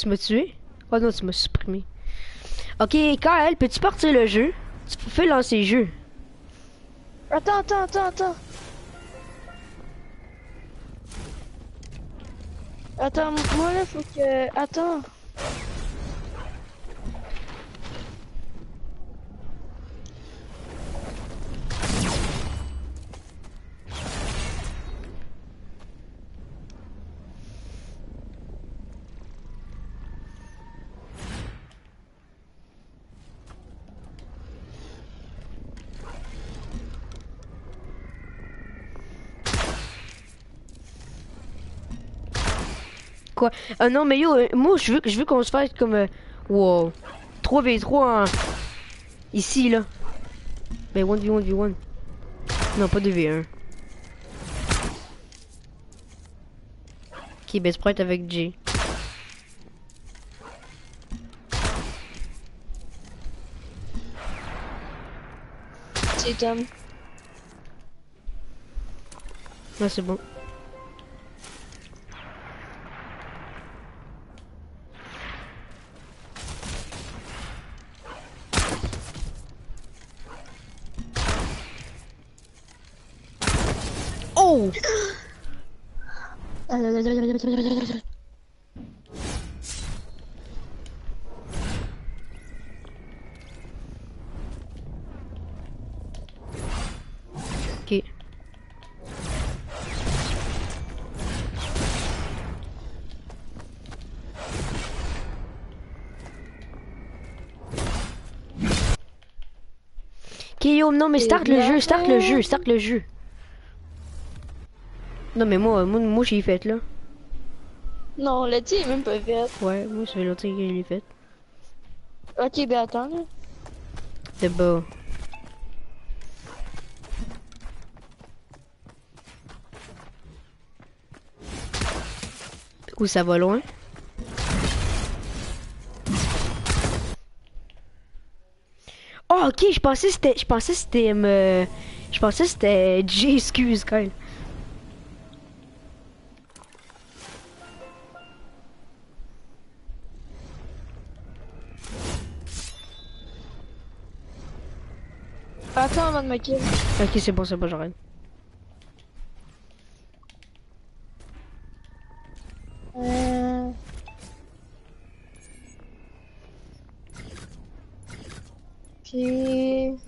Tu m'as tué? Oh non, tu m'as supprimé. Ok, Kyle, peux-tu partir le jeu? Tu fais lancer le jeu. Attends, attends, attends, attends. Attends, moi là, faut que... Attends. Quoi? Ah non, mais yo, euh, moi, je veux, je veux qu'on se fasse comme... euh, wow. 3v3 en... Ici, là. Ben, 1v1v1. Non, pas 2v1. Ok, ben, sprite avec J. C'est Tom. Ouais, c'est bon. Yo, non, mais start le jeu, start le jeu, start le jeu. Non, mais moi, moi, moi j'ai fait là. Non, le dit est même pas fait. Ouais, moi, longtemps que je l'ai fait. Ok, ben attends. C'est beau. Où ça va loin? Oh, ok, je pensais que c'était. Je pensais que c'était. me- Je pensais c'était J, excuse, Kyle. Attends avant de me kill. Ok, c'est bon, c'est bon, j'arrête. Puis...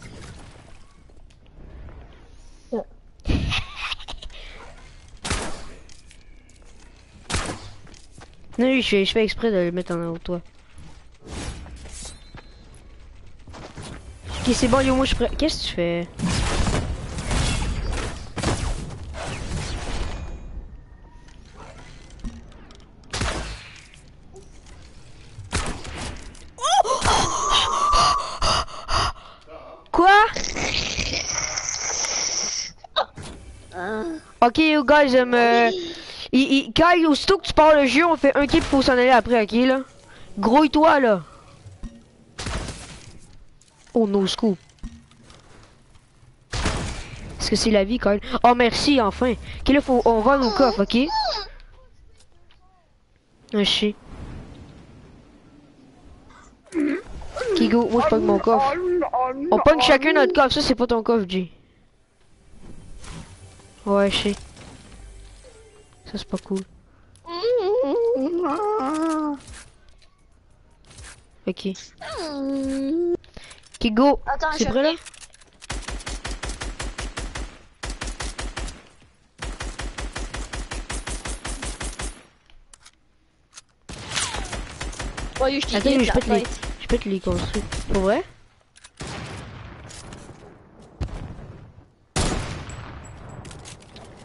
Non, oui, je fais, je fais exprès de le mettre en haut toi. Ok, c'est bon, yo, moi je suis. Qu'est-ce que tu fais? Quoi? Ok, you guys, um, euh, Il, il, Kyle, aussitôt que tu pars le jeu, on fait un kill, faut s'en aller après, ok là? Grouille-toi là! Oh no scoop. Est-ce que c'est la vie, Kyle? Oh merci, enfin! Ok là, faut, on va au coffre, ok? Un chien. Ok go, moi je pogne mon coffre. On pogne chacun notre coffre, ça c'est pas ton coffre, G. Ouais, je sais. Ça c'est pas cool. Ok. Ok, go. Attends, C'est prêt là? Ouais, je t'ai Attends, dit je peux te les, je peux te les construire. Pour vrai?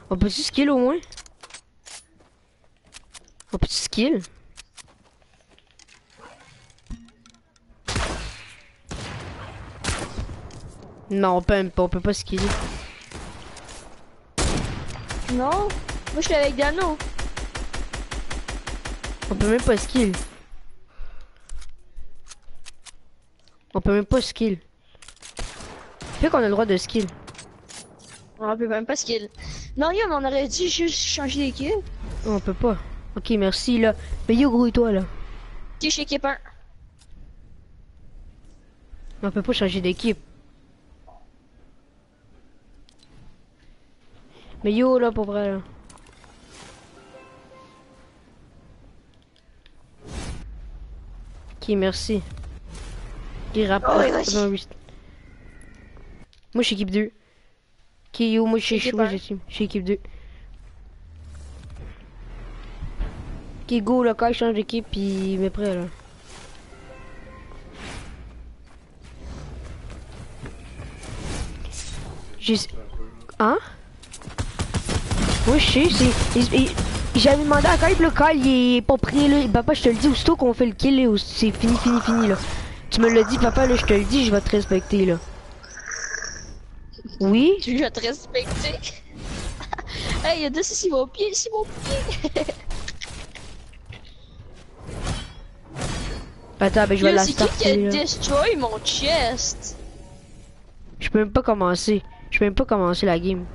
On peut-tu skill au moins? On peut-tu skill? Non, on peut même pas, on peut pas skiller. Non, moi je suis avec Dano. On peut même pas skill. On peut même pas skill. Fait qu'on a le droit de skill. On peut même pas skill. Non, yo, mais on aurait dû juste changer d'équipe. On peut pas. Ok, merci là. Mais yo, gros, et toi là? T'es chez équipe 1. On peut pas changer d'équipe. Mais yo là pour vrai là. Ok merci. Ok rapport. Oh. Moi je suis équipe 2. Ok yo moi je suis chaud, je suis équipe 2. Ok go là quand change d'équipe puis il met prêt là. J'ai... Hein? Oui, je sais, J'avais demandé à Kyle, le Kyle, il est pas prêt, là. Papa, je te le dis, aussitôt qu'on fait le kill, c'est fini, fini, fini, là. Tu me l'as dit, papa, là, je te le dis, je vais te respecter, là. Oui? Tu vas te respecter. hey, y'a deux, c'est mon pied, c'est mon pied. Attends, ben, je vais la c'est qui qui a starter, destroy mon chest? Je peux même pas commencer. Je peux même pas commencer la game.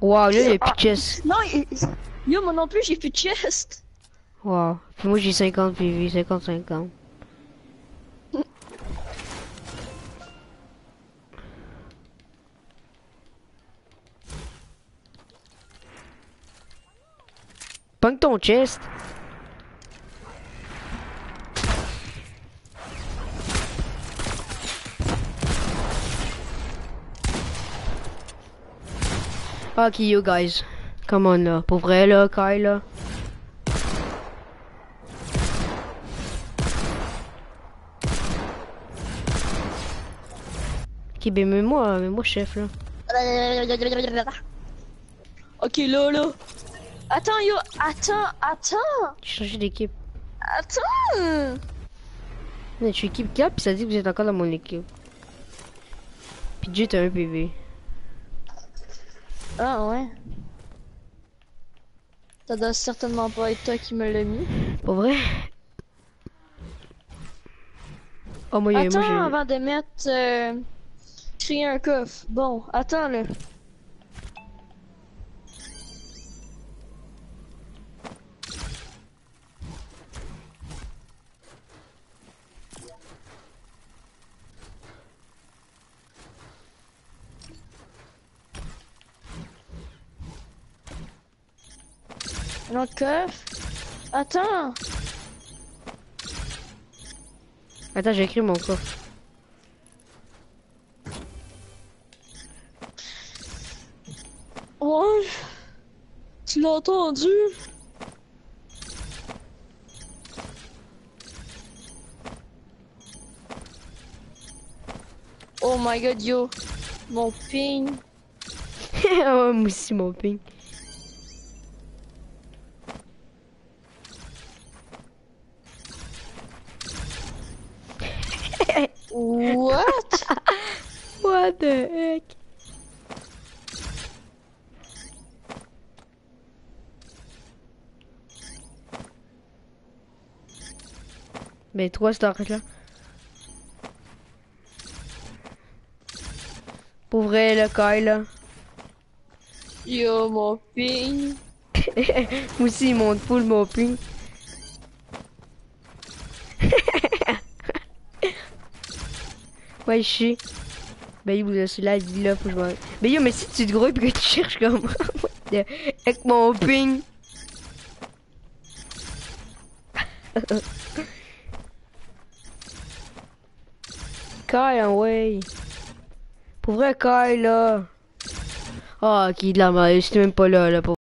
Wow, là, il y a plus de chest. Non, il- yo, moi non plus, j'ai plus de chest. Wow. Puis moi, j'ai 50 PV, 50-50. Pogne ton chest. Ok, you guys. Come on, là. Pour vrai, là, Kyle, là. Ok, ben, mais moi, mais moi, chef, là. Ok, là, là. Attends, yo, attends, attends, J'ai changé d'équipe. attends. Je suis équipe 4, puis ça dit que vous êtes encore dans mon équipe. Puis Dieu, t'as un PV. Ah, ouais. Ça doit certainement pas être toi qui me l'as mis. Pas vrai? Oh, moi, Attends, avant de mettre... Euh, créer un coffre. Bon, attends, là. Un autre coffre. Attends. Attends, j'ai écrit mon coffre. Ouais. Tu l'as entendu? Oh my god, yo. Mon ping. oh, moi aussi, mon ping. What? What the heck? Mais toi, je t'arrête là. Pour vrai, le Kyle. Yo, mon ping. Moi aussi, il monte full mon ping. ouais, je sais. Ben, il vous celui-là, il là, faut que je vois. Ben, yo, mais si tu te et que tu cherches comme. Avec mon ping. Kyle, ouais. Pour vrai, Kyle, là. Ah, qui de la merde, j'étais même pas là, là, pour